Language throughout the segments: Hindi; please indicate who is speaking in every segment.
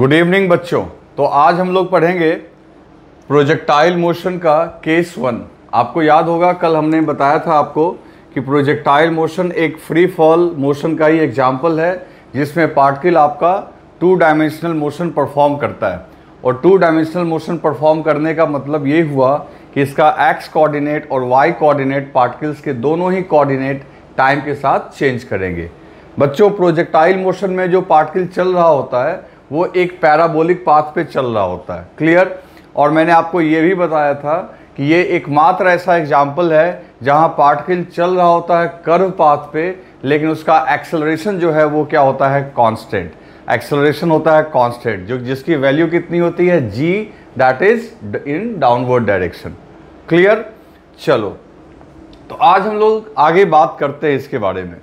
Speaker 1: गुड इवनिंग बच्चों। तो आज हम लोग पढ़ेंगे प्रोजेक्टाइल मोशन का केस वन आपको याद होगा, कल हमने बताया था आपको कि प्रोजेक्टाइल मोशन एक फ्री फॉल मोशन का ही एग्ज़ाम्पल है, जिसमें पार्टिकल आपका टू डायमेंशनल मोशन परफॉर्म करता है। और टू डायमेंशनल मोशन परफॉर्म करने का मतलब ये हुआ कि इसका एक्स कोऑर्डिनेट और वाई कोऑर्डिनेट पार्टिकल्स के दोनों ही कोऑर्डिनेट टाइम के साथ चेंज करेंगे। बच्चों प्रोजेक्टाइल मोशन में जो पार्टिकल चल रहा होता है वो एक पैराबोलिक पाथ पे चल रहा होता है। क्लियर और मैंने आपको ये भी बताया था कि ये एकमात्र ऐसा एग्ज़ाम्पल है जहाँ पार्टिकल चल रहा होता है कर्व पाथ पे, लेकिन उसका एक्सेलरेशन जो है वो क्या होता है? कांस्टेंट एक्सेलरेशन होता है कांस्टेंट जो जिसकी वैल्यू कितनी होती है? G that is in downward direction clear चलो। तो आज हम लोग आगे बात करते हैं इसके बारे में।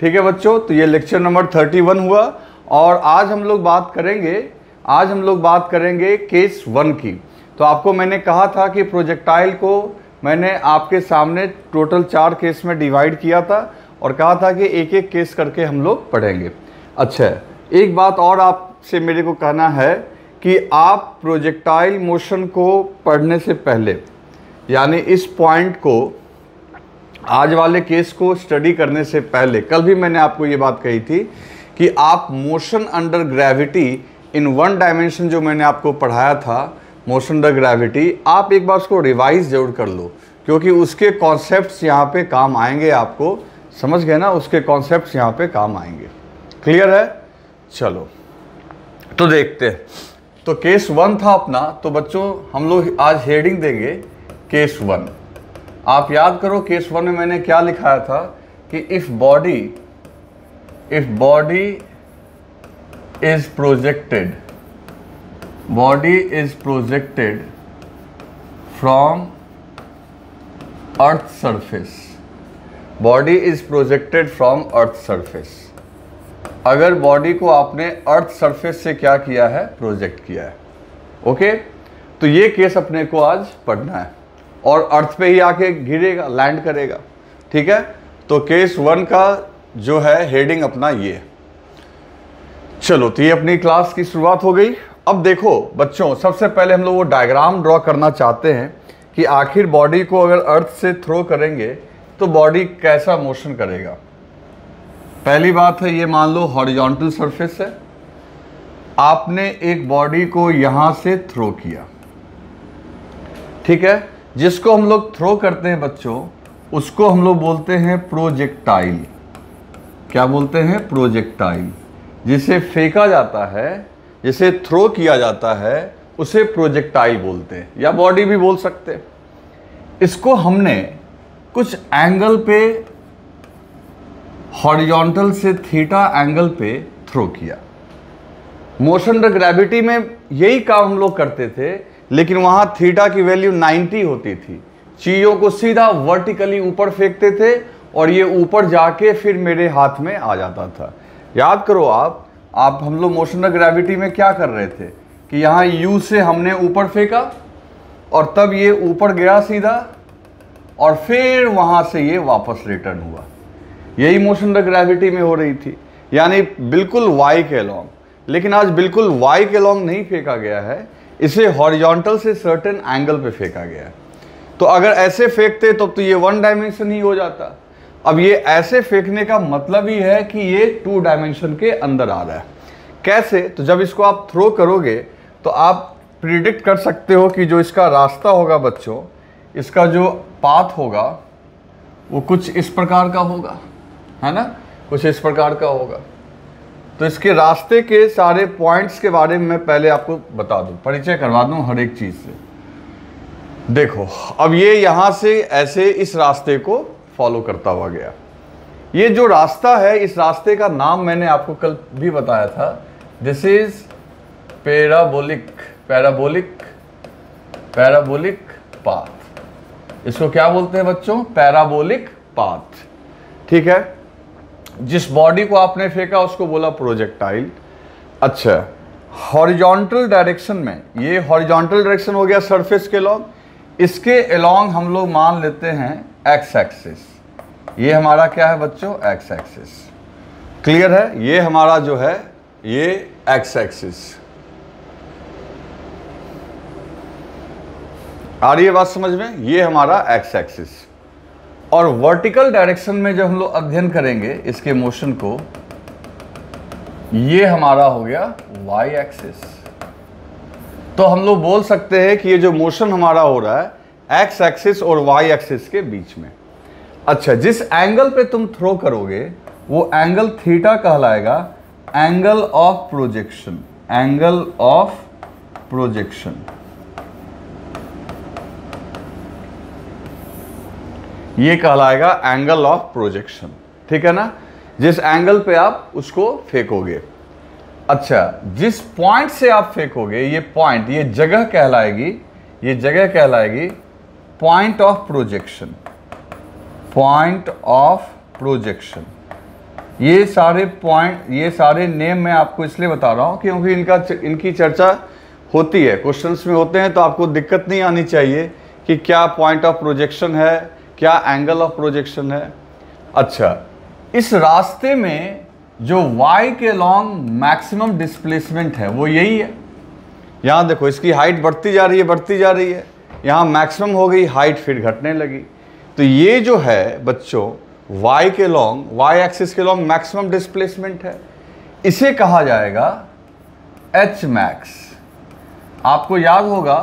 Speaker 1: ठीक है बच्चों? तो ये लेक्चर नंबर थर्टी वन हुआ। और आज हम लोग बात करेंगे, आज हम लोग बात करेंगे केस वन की। तो आपको मैंने कहा था कि प्रोजेक्टाइल को मैंने आपके सामने टोटल चार केस में डिवाइड किया था और कहा था कि एक एक केस करके हम लोग पढ़ेंगे। अच्छा एक बात और आपसे मेरे को कहना है कि आप प्रोजेक्टाइल मोशन को पढ़ने से पहले, यानी इस पॉइंट को, आज वाले केस को स्टडी करने से पहले, कल भी मैंने आपको ये बात कही थी कि आप motion under gravity in one dimension जो मैंने आपको पढ़ाया था मोशन अंडर ग्रेविटी आप एक बार उसको रिवाइज ज़रूर कर लो। क्योंकि उसके कॉन्सेप्ट्स यहाँ पे काम आएँगे आपको। समझ गए ना? उसके कॉन्सेप्ट्स यहाँ पे काम आएँगे। क्लियर है? चलो। तो देखते हैं। तो केस वन था अपना। तो बच्चों, हम लोग आज हेडिंग देंगे केस वन आप याद करो केस वन में मैंने क्या लिखाया था कि if body if body is projected body is projected from earth surface body is projected from earth surface अगर बॉडी को आपने अर्थ सरफेस से क्या किया है? प्रोजेक्ट किया है। ओके तो ये केस अपने को आज पढ़ना है। और अर्थ पे ही आके गिरेगा लैंड करेगा। ठीक है? तो केस वन का जो है हेडिंग अपना ये। चलो तो ये अपनी क्लास की शुरुआत हो गई। अब देखो, बच्चों, सबसे पहले हम लोग वो डायग्राम ड्रॉ करना चाहते हैं कि आखिर बॉडी को अगर अर्थ से थ्रो करेंगे तो बॉडी कैसा मोशन करेगा? पहली बात है, ये मान लो हॉरिजॉन्टल सरफेस है। आपने एक बॉडी को यहाँ से थ्रो किया। ठीक है? जिसको हम लोग थ्रो करते हैं बच्चों, उसको हम लोग बोलते हैं प्रोजेक्टाइल क्या बोलते हैं? प्रोजेक्टाइल। जिसे फेंका जाता है, जिसे थ्रो किया जाता है, उसे प्रोजेक्टाइल बोलते हैं, या बॉडी भी बोल सकते इसको हमने कुछ एंगल पे, हॉरिजॉन्टल से थीटा एंगल पे थ्रो किया। मोशन द ग्रेविटी में यही काम हम लोग करते थे, लेकिन वहाँ थीटा की वैल्यू 90 होती थी। चीज़ों को सीधा वर्टिकली ऊपर फेंकते थे और ये ऊपर जाके फिर मेरे हाथ में आ जाता था। याद करो आप आप हम लोग मोशन द ग्रेविटी में क्या कर रहे थे? कि यहाँ यू से हमने ऊपर फेंका और तब ये ऊपर गया सीधा और फिर वहाँ से ये वापस रिटर्न हुआ। यही मोशन द ग्रेविटी में हो रही थी। यानी बिल्कुल वाई के लॉन्ग लेकिन आज बिल्कुल वाई के लॉन्ग नहीं फेंका गया है। इसे हॉरिजॉन्टल से सर्टेन एंगल पे फेंका गया है। तो अगर ऐसे फेंकते तो, तो ये वन डायमेंशन ही हो जाता। अब ये ऐसे फेंकने का मतलब ही है कि ये टू डायमेंशन के अंदर आ रहा है। कैसे? तो जब इसको आप थ्रो करोगे तो आप प्रिडिक्ट कर सकते हो कि जो इसका रास्ता होगा बच्चों, इसका जो पाथ होगा, वो कुछ इस प्रकार का होगा, है ना? कुछ इस प्रकार का होगा। तो इसके रास्ते के सारे पॉइंट्स के बारे में मैं पहले आपको बता दूँ, परिचय करवा दूँ हर एक चीज़ से। देखो, अब ये यहाँ से ऐसे इस रास्ते को फॉलो करता हुआ गया। ये जो रास्ता है, इस रास्ते का नाम मैंने आपको कल भी बताया था। This is parabolic parabolic parabolic path इसको क्या बोलते हैं बच्चों? पैराबोलिक पाथ ठीक है? जिस बॉडी को आपने फेंका, उसको बोला प्रोजेक्टाइल अच्छा हॉरिजॉन्टल डायरेक्शन में। ये हॉरिजॉन्टल डायरेक्शन हो गया सरफेस के लॉन्ग इसके अलोंग हम लोग मान लेते हैं एक्स एक्सिस ये हमारा क्या है बच्चों? एक्स एक्सिस क्लियर है? ये हमारा जो है, ये एक्स एक्सिस आ रही है बात समझ में? ये हमारा एक्स एक्सिस और वर्टिकल डायरेक्शन में जब हम लोग अध्ययन करेंगे इसके मोशन को, ये हमारा हो गया वाई एक्सिस तो हम लोग बोल सकते हैं कि ये जो मोशन हमारा हो रहा है एक्स एक्सिस और वाई एक्सिस के बीच में। अच्छा जिस एंगल पे तुम थ्रो करोगे, वो एंगल थीटा कहलाएगा। Angle of projection angle of projection ये कहलाएगा एंगल ऑफ़ प्रोजेक्शन ठीक है ना? जिस एंगल पे आप उसको फेंकोगे। अच्छा जिस पॉइंट से आप फेंकोगे, ये पॉइंट ये जगह कहलाएगी। ये जगह कहलाएगी point of projection point of projection ये सारे पॉइंट ये सारे नेम मैं आपको इसलिए बता रहा हूँ क्योंकि इनका इनकी चर्चा होती है। क्वेश्चंस में होते हैं तो आपको दिक्कत नहीं आनी चाहिए कि क्या पॉइंट ऑफ़ प्रोजेक्शन है, क्या एंगल ऑफ़ प्रोजेक्शन है। अच्छा इस रास्ते में जो y के लॉन्ग मैक्सिमम डिस्प्लेसमेंट है, वो यही है। यहाँ देखो, इसकी हाइट बढ़ती जा रही है, बढ़ती जा रही है। यहाँ मैक्सिमम हो गई हाइट फिर घटने लगी। तो ये जो है बच्चों, y के लॉन्ग y एक्सिस के लॉन्ग मैक्सिमम डिस्प्लेसमेंट है। इसे कहा जाएगा एच मैक्स आपको याद होगा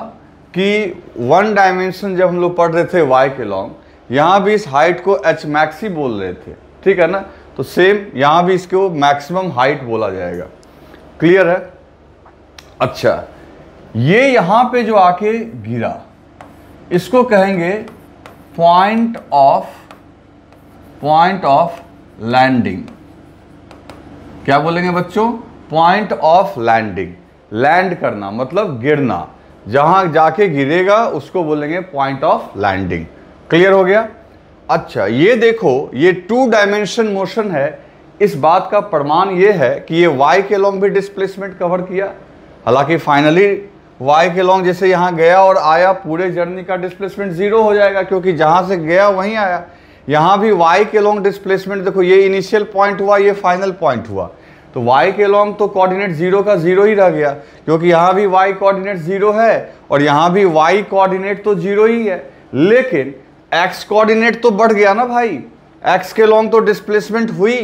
Speaker 1: कि वन डायमेंशन जब हम लोग पढ़ रहे थे y के लॉन्ग यहाँ भी इस हाइट को एच मैक्स ही बोल रहे थे। ठीक है ना? तो सेम यहाँ भी इसको मैक्सिमम हाइट बोला जाएगा। क्लियर है? अच्छा ये यहाँ पे जो आके गिरा इसको कहेंगे point of point of landing क्या बोलेंगे बच्चों? पॉइंट ऑफ़ लैंडिंग लैंड करना मतलब गिरना। जहाँ जाके गिरेगा, उसको बोलेंगे पॉइंट ऑफ़ लैंडिंग क्लियर हो गया? अच्छा ये देखो, ये टू डायमेंशन मोशन है। इस बात का प्रमाण ये है कि ये y के लॉन्ग भी डिस्प्लेसमेंट कवर किया। हालाँकि फाइनली y के लॉन्ग जैसे यहाँ गया और आया, पूरे जर्नी का डिस्प्लेसमेंट ज़ीरो हो जाएगा, क्योंकि जहाँ से गया वहीं आया। यहाँ भी y के लॉन्ग डिस्प्लेसमेंट देखो ये इनिशियल पॉइंट हुआ, ये फाइनल पॉइंट हुआ। तो y के लॉन्ग तो कोऑर्डिनेट ज़ीरो का ज़ीरो ही रह गया, क्योंकि यहाँ भी y कोऑर्डिनेट ज़ीरो है और यहाँ भी y कोऑर्डिनेट तो ज़ीरो ही है। लेकिन एक्स कोऑर्डिनेट तो बढ़ गया ना भाई। एक्स के लॉन्ग तो डिस्प्लेसमेंट हुई,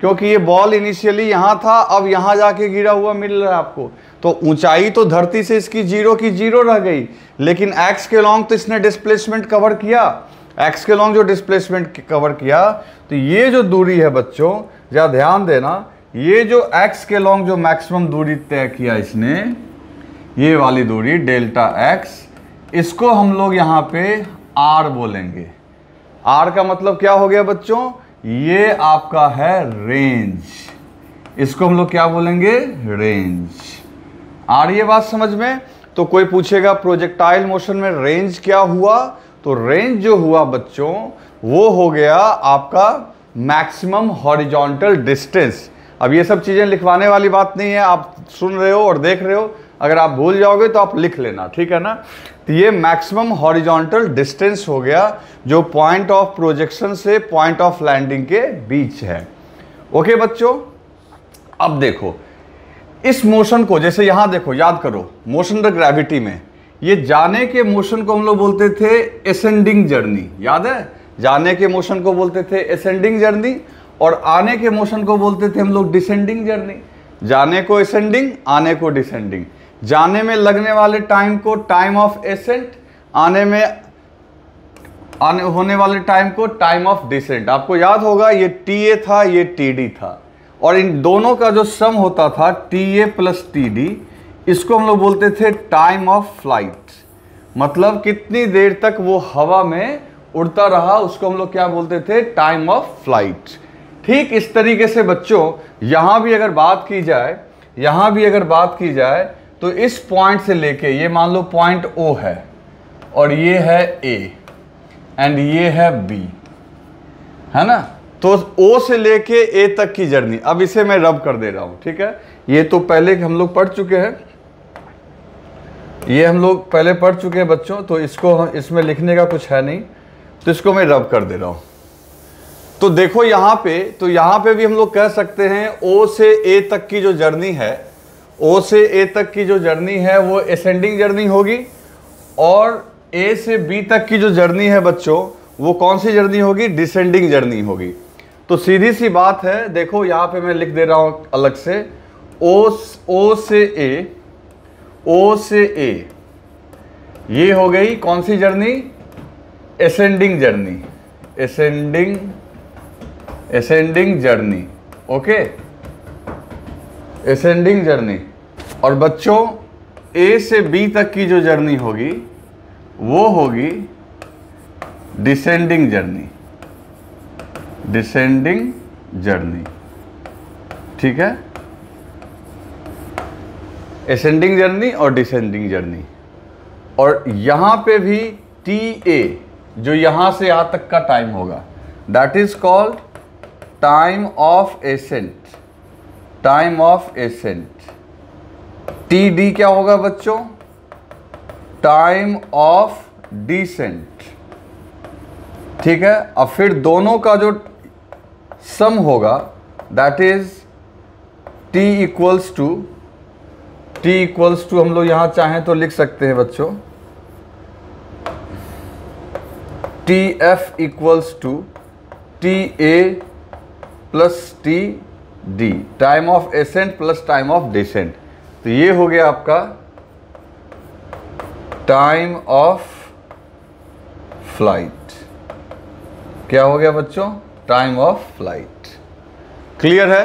Speaker 1: क्योंकि ये बॉल इनिशियली यहाँ था, अब यहाँ जाके गिरा हुआ मिल रहा है आपको। तो ऊंचाई तो धरती से इसकी ज़ीरो की ज़ीरो रह गई, लेकिन एक्स के लॉन्ग तो इसने डिस्प्लेसमेंट कवर किया। एक्स के लॉन्ग जो डिस्प्लेसमेंट कवर किया तो ये जो दूरी है बच्चों, जरा ध्यान देना, ये जो एक्स के लॉन्ग जो मैक्सिमम दूरी तय किया इसने, ये वाली दूरी डेल्टा एक्स इसको हम लोग यहाँ पे आर बोलेंगे। आर का मतलब क्या हो गया बच्चों? ये आपका है रेंज इसको हम लोग क्या बोलेंगे? रेंज आ रही है बात समझ में? तो कोई पूछेगा, प्रोजेक्टाइल मोशन में रेंज क्या हुआ? तो रेंज जो हुआ बच्चों, वो हो गया आपका मैक्सिमम हॉरिजॉन्टल डिस्टेंस। अब ये सब चीज़ें लिखवाने वाली बात नहीं है, आप सुन रहे हो और देख रहे हो। अगर आप भूल जाओगे तो आप लिख लेना, ठीक है ना? तो ये मैक्सिमम हॉरिजॉन्टल डिस्टेंस हो गया, जो पॉइंट ऑफ़ प्रोजेक्शन से पॉइंट ऑफ़ लैंडिंग के बीच है। ओके बच्चों, अब देखो इस मोशन को, जैसे यहाँ देखो, याद करो मोशन द ग्रेविटी में। ये जाने के मोशन को हम लोग बोलते थे एसेंडिंग जर्नी याद है? जाने के मोशन को बोलते थे एसेंडिंग जर्नी और आने के मोशन को बोलते थे हम लोग डिसेंडिंग जर्नी जाने को एसेंडिंग आने को डिसेंडिंग जाने में लगने वाले टाइम को टाइम ऑफ़ एसेंट आने में, आने, होने वाले टाइम को टाइम ऑफ़ डिसेंट आपको याद होगा, ये टी ए था, ये टी डी था। और इन दोनों का जो सम होता था t a plus t d इसको हम लोग बोलते थे टाइम ऑफ़ फ़्लाइट मतलब कितनी देर तक वो हवा में उड़ता रहा, उसको हम लोग क्या बोलते थे? टाइम ऑफ़ फ़्लाइट ठीक इस तरीके से बच्चों, यहाँ भी अगर बात की जाए, यहाँ भी अगर बात की जाए तो इस पॉइंट से लेके, ये मान लो पॉइंट ओ है, और ये है ए एंड ये है बी है ना? तो ओ से लेके ए तक की जर्नी। अब इसे मैं रब कर दे रहा हूँ, ठीक है? ये तो पहले हम लोग पढ़ चुके हैं। ये हम लोग पहले पढ़ चुके हैं बच्चों तो इसको इसमें लिखने का कुछ है नहीं। तो इसको मैं रब कर दे रहा हूँ। तो देखो यहाँ पे तो यहाँ पे भी हम लोग कह सकते हैं, ओ से ए तक की जो जर्नी है, ओ से ए तक की जो जर्नी है, वो असेंडिंग जर्नी होगी, और ए से बी तक की जो जर्नी है बच्चों, वो कौन सी जर्नी होगी? डिसेंडिंग जर्नी होगी। तो सीधी सी बात है, देखो यहाँ पे मैं लिख दे रहा हूँ अलग से। ओ ओ से ए, ओ से ए, ये हो गई कौन सी journey? Ascending journey ascending ascending journey okay ascending journey और बच्चों ए से बी तक की जो जर्नी होगी, वो होगी डिसेंडिंग जर्नी डिसेंडिंग जर्नी। ठीक है? एसेंडिंग जर्नी और डिसेंडिंग जर्नी और यहाँ पे भी टी ए जो यहाँ से यहाँ तक का टाइम होगा। That is called time of ascent time of ascent t d क्या होगा बच्चों? टाइम ऑफ़ डिसेंट ठीक है? अब फिर दोनों का जो सम होगा that is t equals to t equals to हम लोग यहाँ चाहें तो लिख सकते हैं बच्चों। T f equals to t a plus t d time of ascent plus time of descent तो ये हो गया आपका टाइम ऑफ़ फ़्लाइट क्या हो गया बच्चों? टाइम ऑफ़ फ़्लाइट क्लियर है?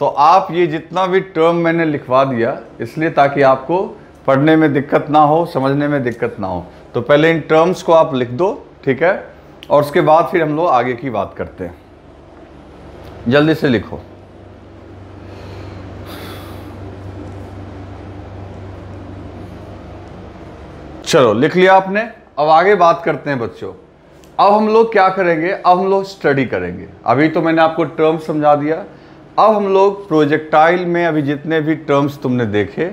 Speaker 1: तो आप ये जितना भी टर्म मैंने लिखवा दिया, इसलिए ताकि आपको पढ़ने में दिक्कत ना हो, समझने में दिक्कत ना हो। तो पहले इन टर्म्स को आप लिख दो, ठीक है? और उसके बाद फिर हम लोग आगे की बात करते हैं। जल्दी से लिखो। चलो, लिख लिया आपने? अब आगे बात करते हैं बच्चों। अब हम लोग क्या करेंगे? अब हम लोग स्टडी करेंगे। अभी तो मैंने आपको टर्म्स समझा दिया। अब हम लोग प्रोजेक्टाइल में अभी जितने भी टर्म्स तुमने देखे,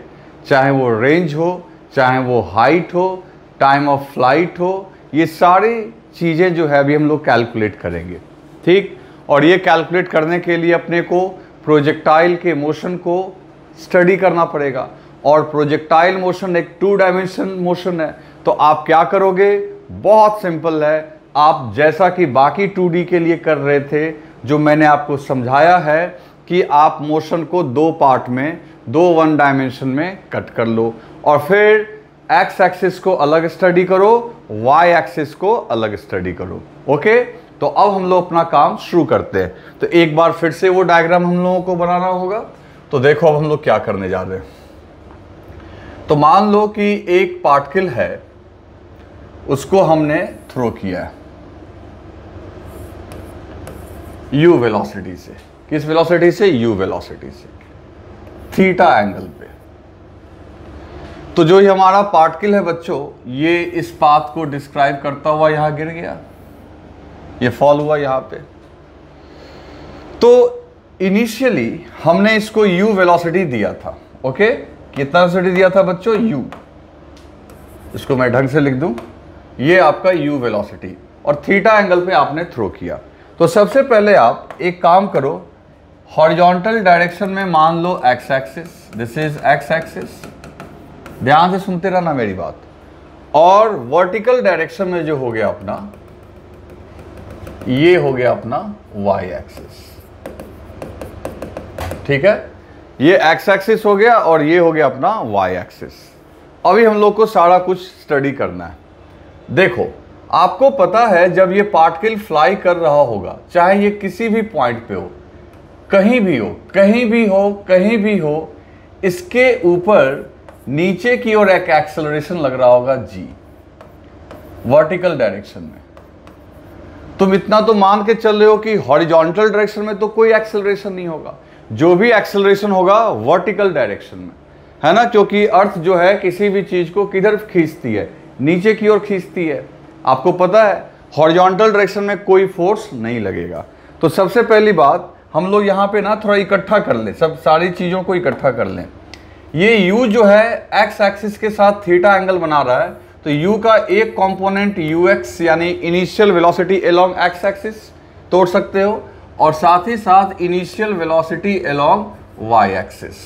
Speaker 1: चाहे वो रेंज हो, चाहे वो हाइट हो टाइम ऑफ़ फ़्लाइट हो, ये सारी चीज़ें जो है अभी हम लोग कैलकुलेट करेंगे। ठीक? और ये कैलकुलेट करने के लिए अपने को प्रोजेक्टाइल के मोशन को स्टडी करना पड़ेगा। और प्रोजेक्टाइल मोशन एक टू डायमेंशन मोशन है। तो आप क्या करोगे? बहुत सिंपल है। आप जैसा कि बाकी 2D के लिए कर रहे थे, जो मैंने आपको समझाया है कि आप मोशन को दो पार्ट में, दो वन डायमेंशन में कट कर लो। और फिर एक्स एक्सिस को अलग स्टडी करो वाई एक्सिस को अलग स्टडी करो। ओके तो अब हम लोग अपना काम शुरू करते हैं। तो एक बार फिर से वो डायग्राम हम लोगों को बनाना होगा। तो देखो अब हम लोग क्या करने जा रहे हैं। तो मान लो कि एक पार्टिकल है, उसको हमने थ्रो किया है। यू वेलोसिटी से। किस वेलोसिटी से? यू वेलोसिटी से। थीटा एंगल पे। तो जो ये हमारा पार्टिकल है बच्चों, ये इस पाथ को डिस्क्राइब करता हुआ यहाँ गिर गया। ये फॉल हुआ यहाँ पे। तो इनिशियली हमने इसको यू वेलोसिटी दिया था। ओके कितना वेलोसिटी दिया था बच्चों? यू इसको मैं ढंग से लिख दूँ। ये आपका यू वेलोसिटी और थीटा एंगल पे आपने थ्रो किया। तो सबसे पहले आप एक काम करो हॉरिजॉन्टल डायरेक्शन में मान लो x axis this is x axis ध्यान से सुनते रहना मेरी बात। और वर्टिकल डायरेक्शन में जो हो गया अपना, ये हो गया अपना वाई एक्सिस ठीक है? ये एक्स एक्सिस हो गया और ये हो गया अपना वाई एक्सिस अभी हम लोग को सारा कुछ स्टडी करना है। देखो आपको पता है जब ये पार्टिकल फ्लाई कर रहा होगा, चाहे ये किसी भी पॉइंट पे हो, कहीं भी हो, कहीं भी हो, कहीं भी हो, इसके ऊपर नीचे की ओर एक एक्सेलरेशन लग रहा होगा जी वर्टिकल डायरेक्शन में। तुम इतना तो मान के चल रहे हो कि हॉरिजॉन्टल डायरेक्शन में तो कोई एक्सेलरेशन नहीं होगा। जो भी एक्सेलरेशन होगा वर्टिकल डायरेक्शन में। है ना? क्योंकि अर्थ जो है किसी भी चीज़ को किधर खींचती है? नीचे की ओर खींचती है। आपको पता है हॉरिजॉन्टल डायरेक्शन में कोई फोर्स नहीं लगेगा। तो सबसे पहली बात, हम लोग यहाँ पे ना थोड़ा इकट्ठा कर लें, सब सारी चीज़ों को इकट्ठा कर लें। ये u जो है, x एक्सिस के साथ थीटा एंगल बना रहा है तो u का एक कंपोनेंट ux यानी initial velocity along x axis तोड़ सकते हो, और साथ ही साथ initial velocity along y axis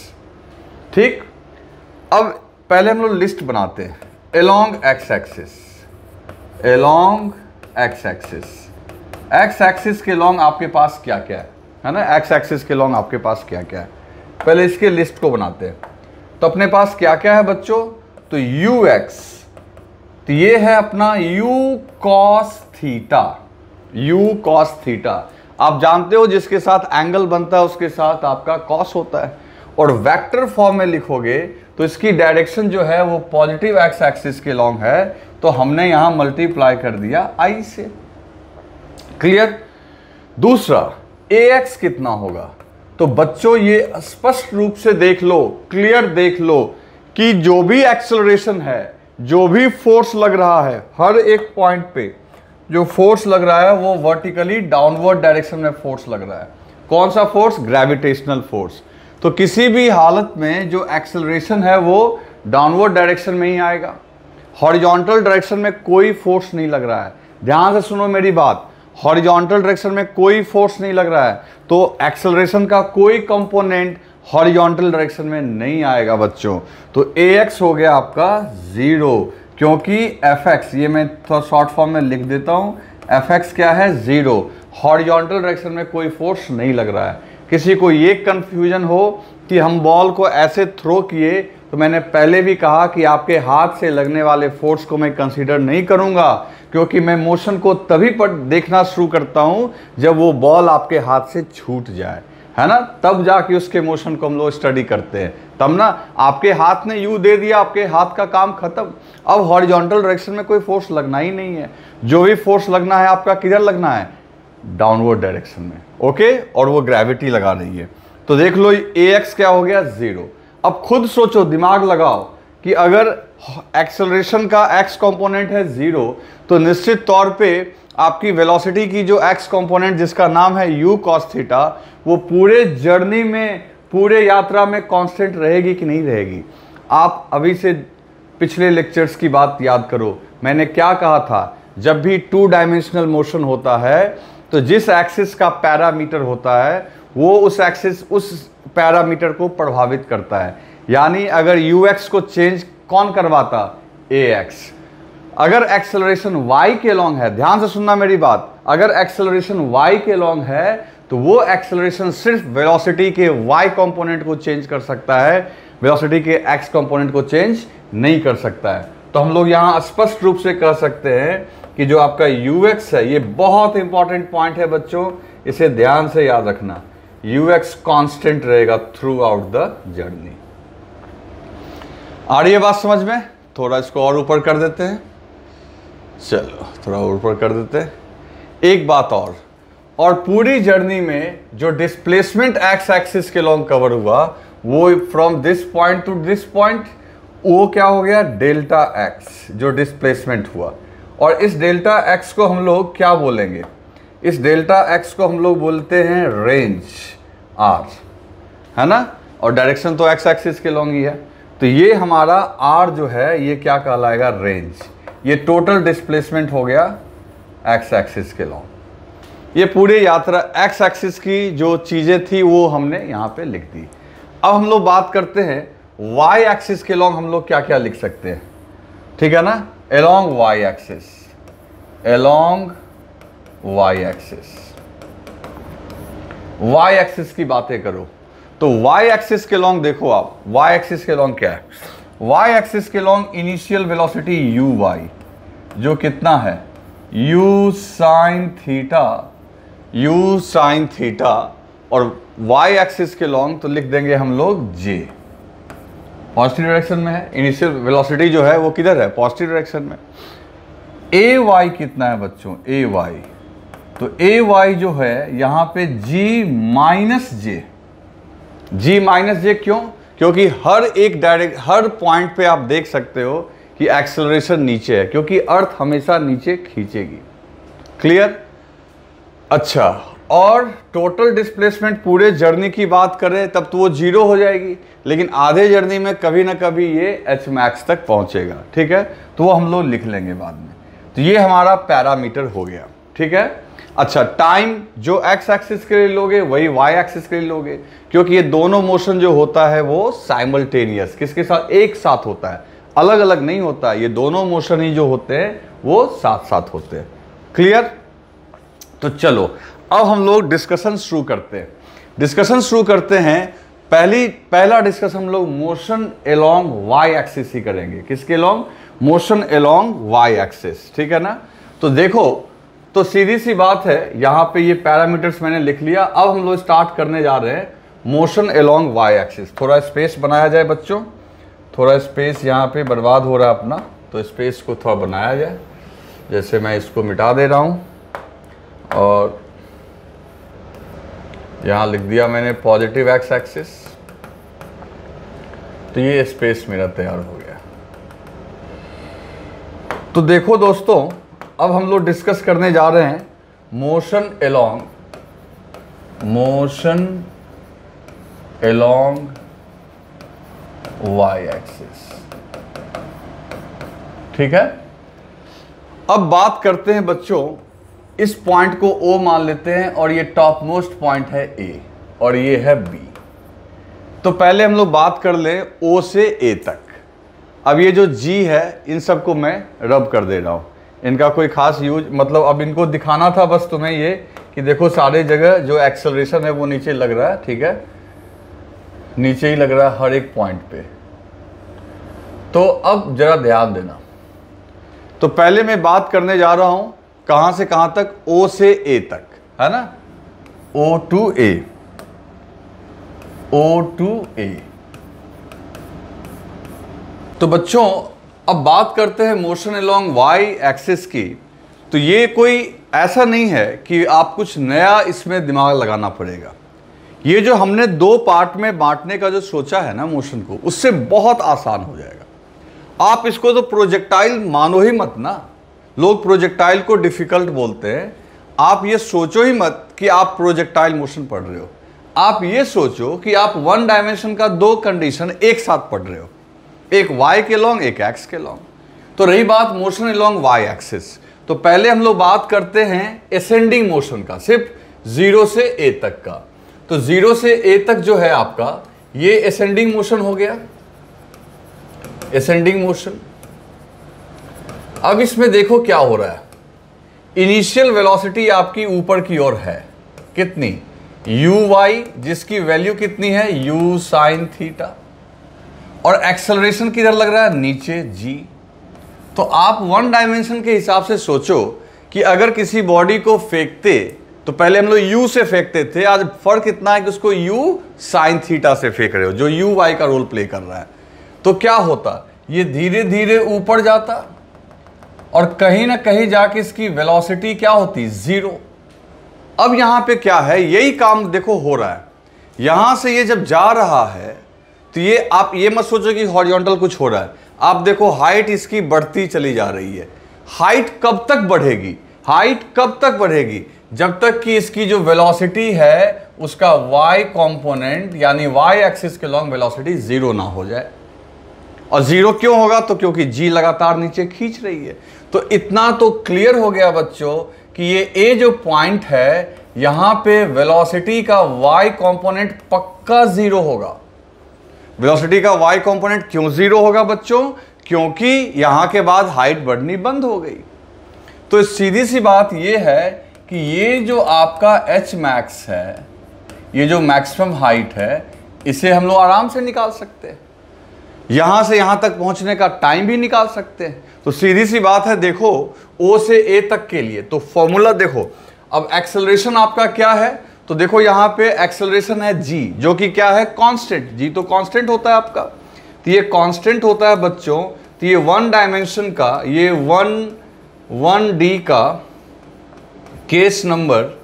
Speaker 1: ठीक? अब पहले हम लोग लिस्ट बनाते हैं along x axis along x axis x axis के लॉन्ग आपके पास क्या क्या है? है ना? एक्स एक्सिस के लॉन्ग आपके पास क्या क्या है? पहले इसके लिस्ट को बनाते हैं। तो अपने पास क्या क्या है बच्चों? तो यू एक्स तो ये है अपना u cos theta u cos theta आप जानते हो जिसके साथ एंगल बनता है, उसके साथ आपका कॉस होता है। और वेक्टर फॉर्म में लिखोगे तो इसकी डायरेक्शन जो है, वो पॉजिटिव एक्स एक्सिस के लॉन्ग है। तो हमने यहाँ मल्टीप्लाई कर दिया आई से। क्लियर दूसरा ए एक्स कितना होगा? तो बच्चों, ये स्पष्ट रूप से देख लो क्लियर देख लो कि जो भी एक्सलरेशन है, जो भी फोर्स लग रहा है, हर एक पॉइंट पे, जो फोर्स लग रहा है, वो वर्टिकली डाउनवर्ड डायरेक्शन में फोर्स लग रहा है। कौन सा फोर्स ग्रेविटेशनल फोर्स तो किसी भी हालत में जो एक्सेलरेशन है, वो डाउनवर्ड डायरेक्शन में ही आएगा। हॉरिजॉन्टल डायरेक्शन में कोई फोर्स नहीं लग रहा है। ध्यान से सुनो मेरी बात। हॉरिजॉन्टल डायरेक्शन में कोई फोर्स नहीं लग रहा है। तो एक्सेलरेशन का कोई कंपोनेंट हॉरिजॉन्टल डायरेक्शन में नहीं आएगा बच्चों। तो ए एक्स हो गया आपका ज़ीरो। क्योंकि एफ़ एक्स ये मैं थोड़ा शॉर्ट फॉर्म में लिख देता हूँ। एफ़ एक्स क्या है? ज़ीरो। हॉरिजॉन्टल डायरेक्शन में कोई फोर्स नहीं लग रहा है। किसी को ये कंफ्यूजन हो कि हम बॉल को ऐसे थ्रो किए तो मैंने पहले भी कहा कि आपके हाथ से लगने वाले फोर्स को मैं कंसीडर नहीं करूँगा, क्योंकि मैं मोशन को तभी पर देखना शुरू करता हूँ जब वो बॉल आपके हाथ से छूट जाए। है ना? तब जाके उसके मोशन को हम लोग स्टडी करते हैं। तब ना, आपके हाथ ने यू दे दिया, आपके हाथ का काम खत्म। अब हॉरिजॉन्टल डायरेक्शन में कोई फोर्स लगना ही नहीं है। जो भी फोर्स लगना है, आपका किधर लगना है? डाउनवर्ड डायरेक्शन में। ओके और वो ग्रेविटी लगा रही है तो देख लो ए एक्स क्या हो गया? ज़ीरो अब खुद सोचो, दिमाग लगाओ कि अगर एक्सेलरेशन का एक्स कंपोनेंट है ज़ीरो तो निश्चित तौर पे आपकी वेलोसिटी की जो एक्स कंपोनेंट जिसका नाम है यू कॉस थीटा वो पूरे जर्नी में, पूरे यात्रा में कांस्टेंट रहेगी कि नहीं रहेगी? आप अभी से पिछले लेक्चर्स की बात याद करो। मैंने क्या कहा था? जब भी टू डायमेंशनल मोशन होता है तो जिस एक्सिस का पैरामीटर होता है, वो उस एक्सिस उस पैरामीटर को प्रभावित करता है। यानी अगर यू एक्स को चेंज कौन करवाता? ए एक्स अगर एक्सेलरेशन y के लॉन्ग है, ध्यान से सुनना मेरी बात। अगर एक्सेलरेशन y के लॉन्ग है तो वो एक्सेलरेशन सिर्फ़ वेलोसिटी के y कंपोनेंट को चेंज कर सकता है। वेलोसिटी के x कंपोनेंट को चेंज नहीं कर सकता है। तो हम लोग यहाँ स्पष्ट रूप से कह सकते हैं कि जो आपका ux है, ये बहुत इंपॉर्टेंट पॉइंट है बच्चों। इसे ध्यान से याद रखना। Ux कॉन्स्टेंट रहेगा थ्रू आउट द जर्नी आ रही है बात समझ में? थोड़ा इसको और ऊपर कर देते हैं। चलो, थोड़ा ऊपर कर देते हैं। एक बात और। और पूरी जर्नी में जो डिस्प्लेसमेंट एक्स एक्सिस के लॉन्ग कवर हुआ, वो from this point to this point वो क्या हो गया? डेल्टा एक्स जो डिस्प्लेसमेंट हुआ। और इस डेल्टा एक्स को हम लोग क्या बोलेंगे? इस डेल्टा एक्स को हम लोग बोलते हैं रेंज आर, है ना? और डायरेक्शन तो एक्स एक्सिस के लॉन्ग ही है। तो ये हमारा आर जो है, ये क्या कहलाएगा? रेंज। ये टोटल डिस्प्लेसमेंट हो गया एक्स एक्सिस के लॉन्ग। ये पूरे यात्रा, एक्स एक्सिस की जो चीज़ें थी, वो हमने यहाँ पे लिख दी। अब हम लोग बात करते हैं, वाई एक्सिस के लॉन्ग हम लोग क्या क्या लिख सकते हैं? ठीक है ना? Along y axis. Along y axis y axis की बातें करो। तो वाई एक्सिस के लॉन्ग देखो आप। वाई एक्सिस के लॉन्ग क्या है? वाई एक्सिस के along initial velocity u y जो कितना है? U sine theta u sine theta और वाई एक्सिस के लॉन्ग तो लिख देंगे हम लोग जे पॉजिटिव डायरेक्शन में है। इनिशियल वेलोसिटी जो है वो किधर है? पॉजिटिव डायरेक्शन में। ए वाई कितना है बच्चों? ए वाई तो ए वाई जो है, यहाँ पे जी माइनस जे जी माइनस जे क्यों? क्योंकि हर एक डायरेक्ट हर पॉइंट पे आप देख सकते हो कि एक्सेलरेशन नीचे है, क्योंकि अर्थ हमेशा नीचे खींचेगी। क्लियर अच्छा और टोटल डिस्प्लेसमेंट पूरे जर्नी की बात करें, तब तो वो ज़ीरो हो जाएगी, लेकिन आधे जर्नी में कभी ना कभी ये एच मैक्स तक पहुंचेगा, ठीक है? तो वो हम लोग लिख लेंगे बाद में। तो ये हमारा पैरामीटर हो गया, ठीक है? अच्छा टाइम जो एक्स एक्सिस के लिए लोगे, वही वाई एक्सिस के लिए लोगे, क्योंकि ये दोनों मोशन जो होता है वो साइमल्टेनियस किसके साथ? एक साथ होता है। अलग अलग नहीं होता, ये दोनों मोशन ही जो होते हैं, वो साथ साथ होते हैं। क्लियर तो चलो, अब हम लोग डिस्कशन शुरू करते हैं। डिस्कशन शुरू करते हैं, पहली, पहला डिस्कस हम लोग मोशन एलोंग वाई एक्सिस ही करेंगे। किसके along motion along y axis ठीक है ना? तो देखो तो सीधी सी बात है, यहाँ पे ये पैरामीटर्स मैंने लिख लिया, अब हम लोग स्टार्ट करने जा रहे हैं मोशन एलोंग वाई एक्सिस थोड़ा स्पेस बनाया जाए बच्चों, थोड़ा स्पेस यहाँ पे बर्बाद हो रहा है अपना तो स्पेस को थोड़ा बनाया जाए। जैसे मैं इसको मिटा दे रहा हूँ, और यहाँ लिख दिया मैंने पॉजिटिव एक्स एक्सिस तो ये स्पेस मेरा तैयार हो गया। तो देखो दोस्तों अब हम लोग डिस्कस करने जा रहे हैं motion along motion along y axis ठीक है? अब बात करते हैं बच्चों, इस पॉइंट को ओ मान लेते हैं और ये टॉप मोस्ट पॉइंट है ए और ये है बी तो पहले हम लोग बात कर ले ओ से ए तक. अब ये जो जी है, इन सबको मैं रब कर दे रहा हूँ. इनका कोई खास यूज़ मतलब अब इनको दिखाना था बस तुम्हें ये कि देखो सारे जगह जो एक्सेलरेशन है वो नीचे लग रहा है, ठीक है? नीचे ही लग रहा है हर एक पॉइंट पे। तो अब जरा ध्यान देना। तो पहले मैं बात करने जा रहा हूँ कहाँ से कहाँ तक? ओ से ए तक, है ना? ओ टू ए ओ टू ए तो बच्चों अब बात करते हैं मोशन अलोंग वाई एक्सिस की। तो ये कोई ऐसा नहीं है कि आप कुछ नया इसमें दिमाग लगाना पड़ेगा। ये जो हमने दो पार्ट में बांटने का जो सोचा है ना मोशन को, उससे बहुत आसान हो जाएगा। आप इसको तो प्रोजेक्टाइल मानो ही मत ना। लोग प्रोजेक्टाइल को डिफ़िकल्ट बोलते हैं। आप ये सोचो ही मत कि आप प्रोजेक्टाइल मोशन पढ़ रहे हो। आप ये सोचो कि आप वन डायमेंशन का दो कंडीशन एक साथ पढ़ रहे हो। एक वाई के लॉन्ग एक एक्स के लॉन्ग तो रही बात मोशन लॉन्ग वाई एक्सिस तो पहले हम लोग बात करते हैं एसेंडिंग मोशन का, सिर्फ़ ज़ीरो से ए तक का. तो ज़ीरो से ए तक जो है आपका, ये एसेंडिंग मोशन हो गया. एसेंडिंग मोशन अब इसमें देखो क्या हो रहा है. इनिशियल वेलोसिटी आपकी ऊपर की ओर है. कितनी? यू वाई जिसकी वैल्यू कितनी है? यू साइन थीटा और एक्सेलरेशन किधर लग रहा है? नीचे जी तो आप वन डायमेंशन के हिसाब से सोचो कि अगर किसी बॉडी को फेंकते तो पहले हम लोग यू से फेंकते थे, आज फ़र्क इतना है कि उसको यू साइन थीटा से फेंक रहे हो, जो यू वाई का रोल प्ले कर रहा है। तो क्या होता? ये धीरे धीरे ऊपर जाता और कहीं ना कहीं जाके इसकी वेलोसिटी क्या होती? ज़ीरो अब यहाँ पे क्या है? यही काम देखो हो रहा है। यहाँ से ये जब जा रहा है तो ये आप ये मत सोचो कि हॉरिजॉन्टल कुछ हो रहा है। आप देखो हाइट इसकी बढ़ती चली जा रही है। हाइट कब तक बढ़ेगी? हाइट कब तक बढ़ेगी? जब तक कि इसकी जो वेलोसिटी है, उसका y कंपोनेंट यानी y एक्सिस के लॉन्ग वेलोसिटी ज़ीरो ना हो जाए। और ज़ीरो क्यों होगा? तो क्योंकि g लगातार नीचे खींच रही है। तो इतना तो क्लियर हो गया बच्चों कि ये ए जो पॉइंट है, यहाँ पे वेलोसिटी का y कंपोनेंट पक्का ज़ीरो होगा। वेलोसिटी का y कंपोनेंट क्यों ज़ीरो होगा बच्चों? क्योंकि यहाँ के बाद हाइट बढ़नी बंद हो गई। तो सीधी सी बात यह है कि ये जो आपका एच मैक्स है, ये जो मैक्सिमम हाइट है, इसे हम लोग आराम से निकाल सकते हैं। यहाँ से यहाँ तक पहुँचने का टाइम भी निकाल सकते हैं। तो सीधी सी बात है, देखो ओ से ए तक के लिए। तो फॉर्मूला देखो, अब एक्सेलरेशन आपका क्या है? तो देखो यहाँ पे एक्सेलरेशन है जी जो कि क्या है? कांस्टेंट जी तो कांस्टेंट होता है आपका। तो ये कांस्टेंट होता है बच्चों तो ये वन डायमेंशन का, ये वन वन डी का केस नंबर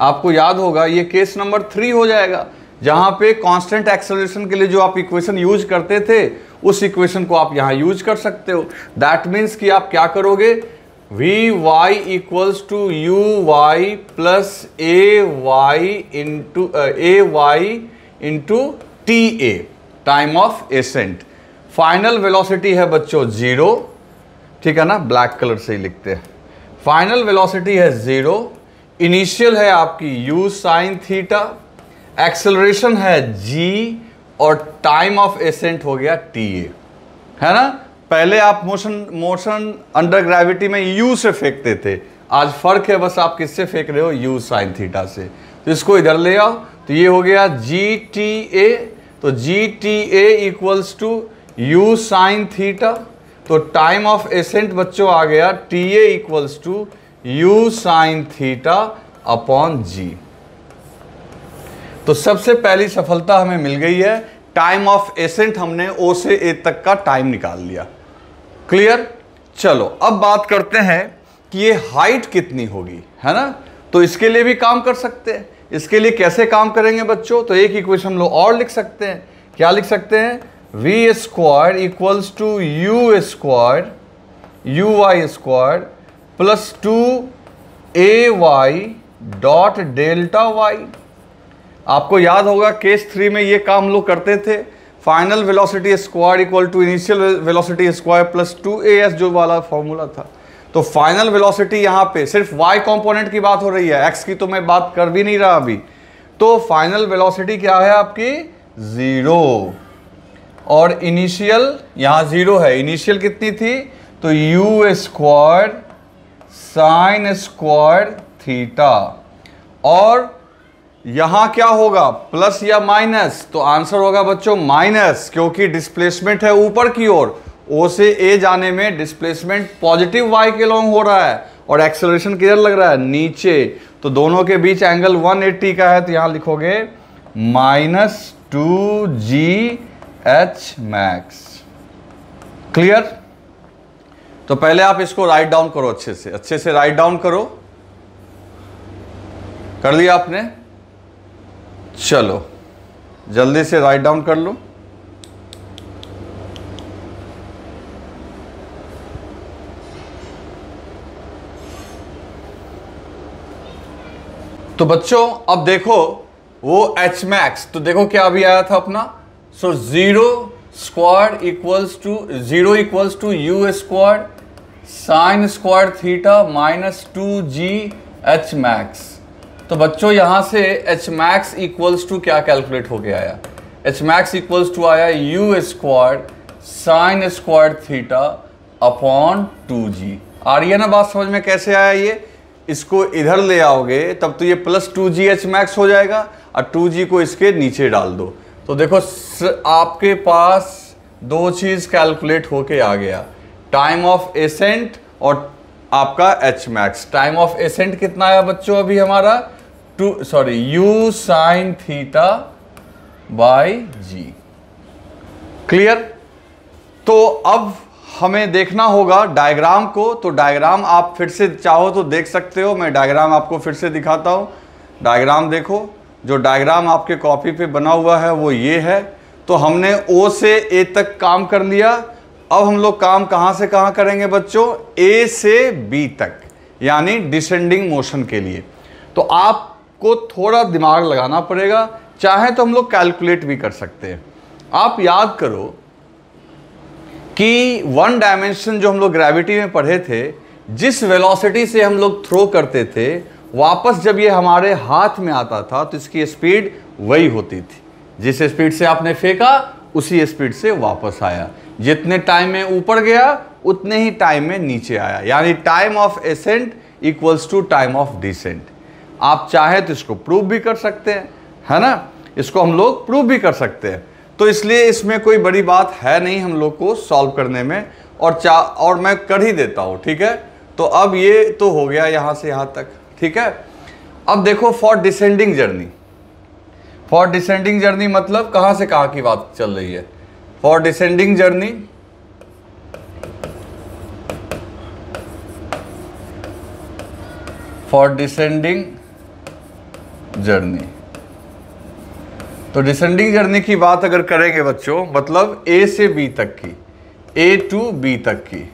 Speaker 1: आपको याद होगा, ये केस नंबर थ्री हो जाएगा। जहाँ पे कांस्टेंट एक्सेलरेशन के लिए जो आप इक्वेशन यूज़ करते थे, उस इक्वेशन को आप यहाँ यूज़ कर सकते हो। दैट मीन्स कि आप क्या करोगे? V y equals to u y plus a y into a y into t a time of ascent final velocity है बच्चों ज़ीरो ठीक है ना? ब्लैक कलर से ही लिखते हैं। फाइनल वेलोसिटी है ज़ीरो इनिशियल है आपकी यू साइन थीटा एक्सेलरेशन है जी और टाइम ऑफ़ एसेंट हो गया टी ए है ना? पहले आप मोशन मोशन अंडर ग्रेविटी में यू से फेंकते थे। आज फ़र्क है, बस आप किससे फेंक रहे हो? यू साइन थीटा से। तो इसको इधर ले आओ। तो ये हो गया जी टी ए तो g t a equals to u sine theta तो टाइम ऑफ़ एसेंट बच्चों आ गया। T a equals to u sine theta upon g तो सबसे पहली सफलता हमें मिल गई है। टाइम ऑफ़ एसेंट हमने ओ से ए तक का टाइम निकाल लिया। क्लियर चलो, अब बात करते हैं कि ये हाइट कितनी होगी, है ना? तो इसके लिए भी काम कर सकते हैं। इसके लिए कैसे काम करेंगे बच्चों? तो एक इक्वेशन हम लोग और लिख सकते हैं। क्या लिख सकते हैं? V square equals to u square u y square plus two a y dot delta y आपको याद होगा केस थ्री में ये काम लोग करते थे। Final velocity square equal to initial velocity square plus two a s जो वाला फॉर्मूला था। तो फाइनल वेलोसिटी यहाँ पे सिर्फ़ वाई कंपोनेंट की बात हो रही है। एक्स की तो मैं बात कर भी नहीं रहा अभी। तो फाइनल वेलोसिटी क्या है आपकी? ज़ीरो और इनिशियल यहाँ ज़ीरो है। इनिशियल कितनी थी? तो u square sine square theta और यहाँ क्या होगा? प्लस या माइनस? तो आंसर होगा बच्चों माइनस, क्योंकि डिस्प्लेसमेंट है ऊपर की ओर। ओ से ए जाने में डिस्प्लेसमेंट पॉजिटिव वाई के लॉन्ग हो रहा है और एक्सेलरेशन किधर लग रहा है? नीचे। तो दोनों के बीच एंगल 180 का है तो यहाँ लिखोगे minus two g h max clear तो पहले आप इसको राइट डाउन करो अच्छे से। अच्छे से राइट डाउन करो। कर लिया आपने? चलो, जल्दी से राइट डाउन कर लो। तो बच्चों, अब देखो, वो एच मैक्स तो देखो क्या अभी आया था अपना। So zero squared equals to zero equals to u squared sine squared theta minus two g h max तो बच्चों, यहाँ से एच मैक्स इक्वल्स टू क्या कैलकुलेट होके आया? एच मैक्स इक्वल्स टू आया u squared sine squared theta upon two g आ रही है ना बात समझ में कैसे आया ये? इसको इधर ले आओगे, तब तो ये plus two g h max हो जाएगा, और टू जी को इसके नीचे डाल दो। तो देखो आपके पास दो चीज़ कैलकुलेट होके आ गया। टाइम ऑफ़ एसेंट और आपका h max time of ascent कितना आया बच्चों अभी हमारा? Two sorry u sine theta by g clear तो अब हमें देखना होगा डायग्राम को तो डायग्राम आप फिर से चाहो तो देख सकते हो, मैं डायग्राम आपको फिर से दिखाता हूँ। डायग्राम देखो, जो डायग्राम आपके कॉपी पे बना हुआ है, वो ये है। तो हमने ओ से ए तक काम कर लिया। अब हम लोग काम कहाँ से कहाँ करेंगे बच्चों? ए से बी तक, यानी डिसेंडिंग मोशन के लिए। तो आपको थोड़ा दिमाग लगाना पड़ेगा, चाहे तो हम लोग कैलकुलेट भी कर सकते हैं। आप याद करो कि वन डायमेंशन जो हम लोग ग्रेविटी में पढ़े थे, जिस वेलोसिटी से हम लोग थ्रो करते थे, वापस जब ये हमारे हाथ में आता था तो इसकी स्पीड वही होती थी। जिस स्पीड से आपने फेंका, उसी स्पीड से वापस आया। जितने टाइम में ऊपर गया, उतने ही टाइम में नीचे आया। यानी time of ascent equals to time of descent आप चाहे तो इसको प्रूव भी कर सकते हैं, है ना? इसको हम लोग प्रूव भी कर सकते हैं। तो इसलिए इसमें कोई बड़ी बात है नहीं हम लोग को सॉल्व करने में, और चा, और मैं कर ही देता हूँ, ठीक है? तो अब ये तो हो गया यहाँ से यहाँ तक, ठीक है? अब देखो for descending journey for descending journey मतलब कहाँ से कहाँ की बात चल रही है? For descending journey for descending journey. तो डिसेंडिंग जर्नी की बात अगर करेंगे बच्चों मतलब ए से बी तक की ए टू बी तक की।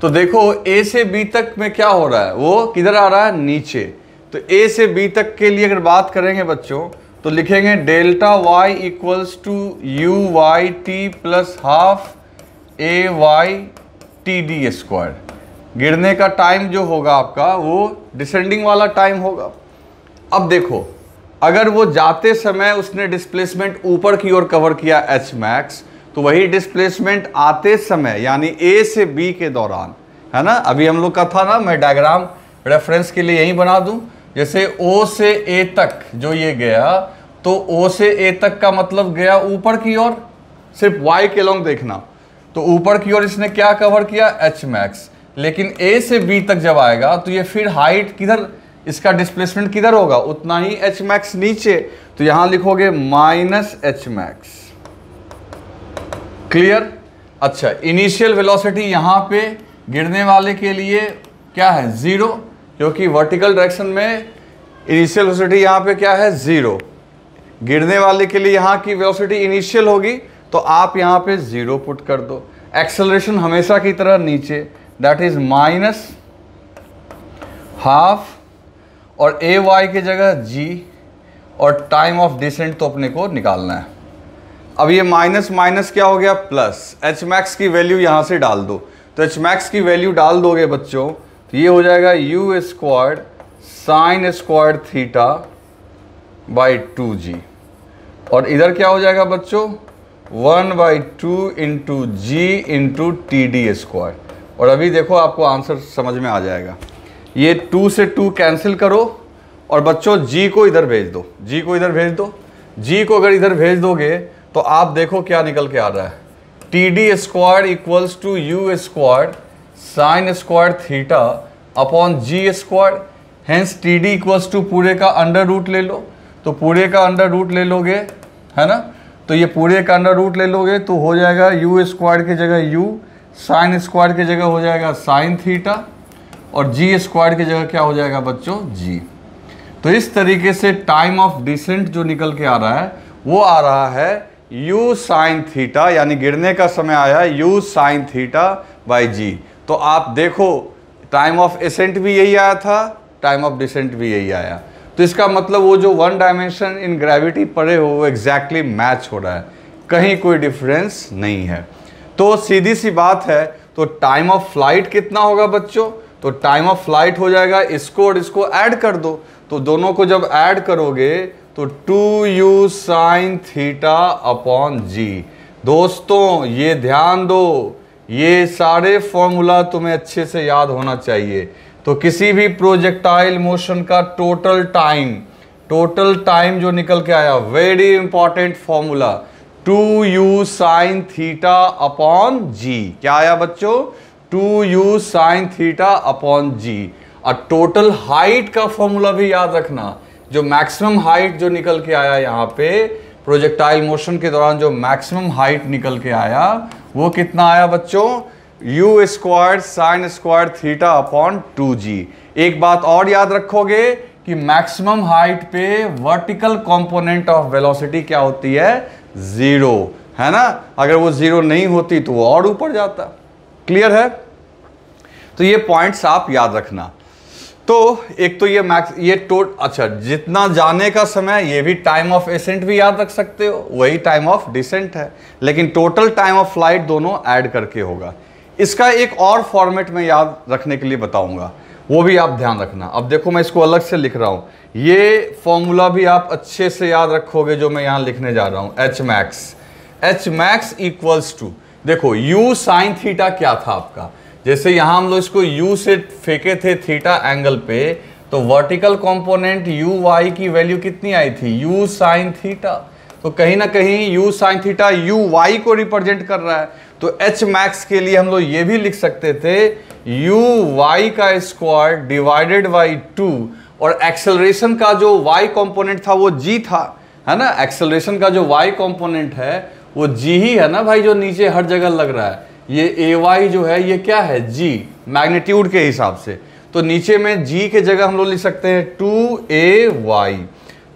Speaker 1: तो देखो ए से बी तक में क्या हो रहा है? वो किधर आ रहा है? नीचे। तो ए से बी तक के लिए अगर बात करेंगे बच्चों तो लिखेंगे delta y equals to u y t plus half a y t d square. गिरने का टाइम जो होगा आपका, वो डिसेंडिंग वाला टाइम होगा। अब देखो, अगर वो जाते समय उसने डिस्प्लेसमेंट ऊपर की ओर कवर किया एच मैक्स तो वही डिस्प्लेसमेंट आते समय, यानी ए से बी के दौरान, है ना? अभी हम लोग का था ना, मैं डायग्राम रेफरेंस के लिए यही बना दूँ। जैसे ओ से ए तक जो ये गया तो ओ से ए तक का मतलब गया ऊपर की ओर, सिर्फ़ वाई के लॉन्ग देखना। तो ऊपर की ओर इसने क्या कवर किया? एच मैक्स लेकिन ए से बी तक जब आएगा तो ये फिर हाइट किधर इसका डिस्प्लेसमेंट किधर होगा? उतना ही एच मैक्स नीचे। तो यहाँ लिखोगे माइनस एच मैक्स क्लियर अच्छा इनिशियल वेलोसिटी यहाँ पे गिरने वाले के लिए क्या है? ज़ीरो क्योंकि वर्टिकल डायरेक्शन में इनिशियल वेलोसिटी यहाँ पे क्या है? ज़ीरो गिरने वाले के लिए यहाँ की वेलोसिटी इनिशियल होगी तो आप यहाँ पे ज़ीरो पुट कर दो। एक्सेलरेशन हमेशा की तरह नीचे। दैट इज़ माइनस हाफ़ और ए वाई की जगह जी और टाइम ऑफ़ डिसेंट तो अपने को निकालना है। अब ये माइनस माइनस क्या हो गया? प्लस एच मैक्स की वैल्यू यहाँ से डाल दो। तो एच मैक्स की वैल्यू डाल दोगे बच्चों तो ये हो जाएगा u squared sine squared theta by two g और इधर क्या हो जाएगा बच्चों? One by two into g into t d square और अभी देखो आपको आंसर समझ में आ जाएगा। ये टू से टू कैंसिल करो और बच्चों, जी को इधर भेज दो। जी को इधर भेज दो। जी को अगर इधर भेज दोगे तो आप देखो क्या निकल के आ रहा है। T d square equals to u square sine square theta upon g square hence t d equals to पूरे का अंडर रूट ले लो। तो पूरे का अंडर रूट ले लोगे, है ना? तो ये पूरे का अंडर रूट ले लोगे तो हो जाएगा यू स्क्वायर की जगह यू साइन स्क्वायर की जगह हो जाएगा साइन थीटा और जी स्क्वायर की जगह क्या हो जाएगा बच्चों? जी तो इस तरीके से टाइम ऑफ़ डिसेंट जो निकल के आ रहा है, वो आ रहा है u साइन थीटा यानी गिरने का समय आया u sine theta by g तो आप देखो टाइम ऑफ़ एसेंट भी यही आया था टाइम ऑफ़ डिसेंट भी यही आया। तो इसका मतलब वो जो वन डायमेंशन इन ग्रेविटी पड़े हो, वो एग्जैक्टली exactly मैच हो रहा है। कहीं कोई डिफरेंस नहीं है। तो सीधी सी बात है तो टाइम ऑफ़ फ़्लाइट कितना होगा बच्चों? तो टाइम ऑफ़ फ़्लाइट हो जाएगा, इसको और इसको ऐड कर दो। तो दोनों को जब ऐड करोगे तो two u sine theta upon g दोस्तों, ये ध्यान दो, ये सारे फॉर्मूला तुम्हें अच्छे से याद होना चाहिए। तो किसी भी प्रोजेक्टाइल मोशन का टोटल टाइम टोटल टाइम जो निकल के आया very important formula two u sine theta upon g क्या आया बच्चों? Two u sine theta upon g. और टोटल हाइट का फॉर्मूला भी याद रखना, जो मैक्सिमम हाइट जो निकल के आया यहाँ पे, प्रोजेक्टाइल मोशन के दौरान जो मैक्सिमम हाइट निकल के आया, वो कितना आया बच्चों? U square sine square theta upon two g. एक बात और याद रखोगे कि मैक्सिमम हाइट पे वर्टिकल कंपोनेंट ऑफ़ वेलोसिटी क्या होती है? ज़ीरो। है ना? अगर वो ज़ीरो नहीं होती तो वो और ऊपर जाता। क्लियर है? तो ये पॉइंट्स आप याद रखना। तो एक तो ये मैक्स ये टोट अच्छा जितना जाने का समय, ये भी टाइम ऑफ़ एसेंट भी याद रख सकते हो। वही टाइम ऑफ़ डिसेंट है। लेकिन टोटल टाइम ऑफ़ फ़्लाइट दोनों ऐड करके होगा। इसका एक और फॉर्मेट में याद रखने के लिए बताऊँगा। वो भी आप ध्यान रखना। अब देखो मैं इसको अलग से लिख रहा हूँ। ये फॉर्मूला भी आप अच्छे से याद रखोगे जो मैं यहाँ लिखने जा रहा हूँ। H max h max equals to देखो, u साइन थीटा क्या था आपका? जैसे यहाँ हम लोग इसको u से फेंके थे थीटा एंगल पे तो वर्टिकल कंपोनेंट u y की वैल्यू कितनी आई थी? U साइन थीटा तो कहीं ना कहीं u sine theta u y को रिप्रेजेंट कर रहा है। तो h मैक्स के लिए हम लोग ये भी लिख सकते थे, u y का स्क्वायर डिवाइडेड बाई टू और एक्सेलरेशन का जो y कंपोनेंट था, वो g था, है ना? एक्सेलरेशन का जो y कंपोनेंट है वो जी ही है ना भाई जो नीचे हर जगह लग रहा है। ये ए वाई जो है, ये क्या है? जी मैग्नीट्यूड के हिसाब से। तो नीचे में जी के जगह हम लोग लिख सकते हैं टू ए वाई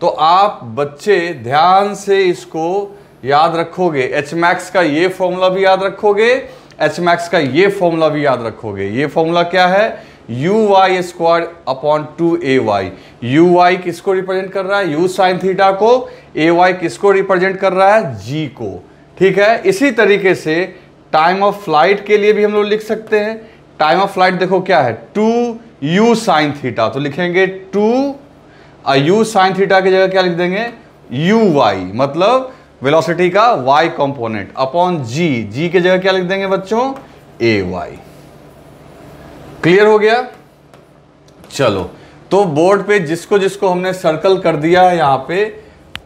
Speaker 1: तो आप बच्चे ध्यान से इसको याद रखोगे। एच मैक्स का ये फॉर्मूला भी याद रखोगे एच मैक्स का ये फॉर्मूला भी याद रखोगे। ये फॉर्मूला क्या है? U y square upon two a y u y किसको रिप्रेजेंट कर रहा है? यू साइन थीटा को ए वाई किसको रिप्रेजेंट कर रहा है? जी को। ठीक है? इसी तरीके से टाइम ऑफ़ फ़्लाइट के लिए भी हम लोग लिख सकते हैं। टाइम ऑफ़ फ़्लाइट देखो क्या है? टू यू साइन थीटा तो लिखेंगे टू यू साइन थीटा की जगह क्या लिख देंगे? यू वाई मतलब वेलोसिटी का y component upon g g के जगह क्या लिख देंगे बच्चों? ए वाई क्लियर हो गया? चलो तो बोर्ड पे जिसको जिसको हमने सर्कल कर दिया है यहाँ पे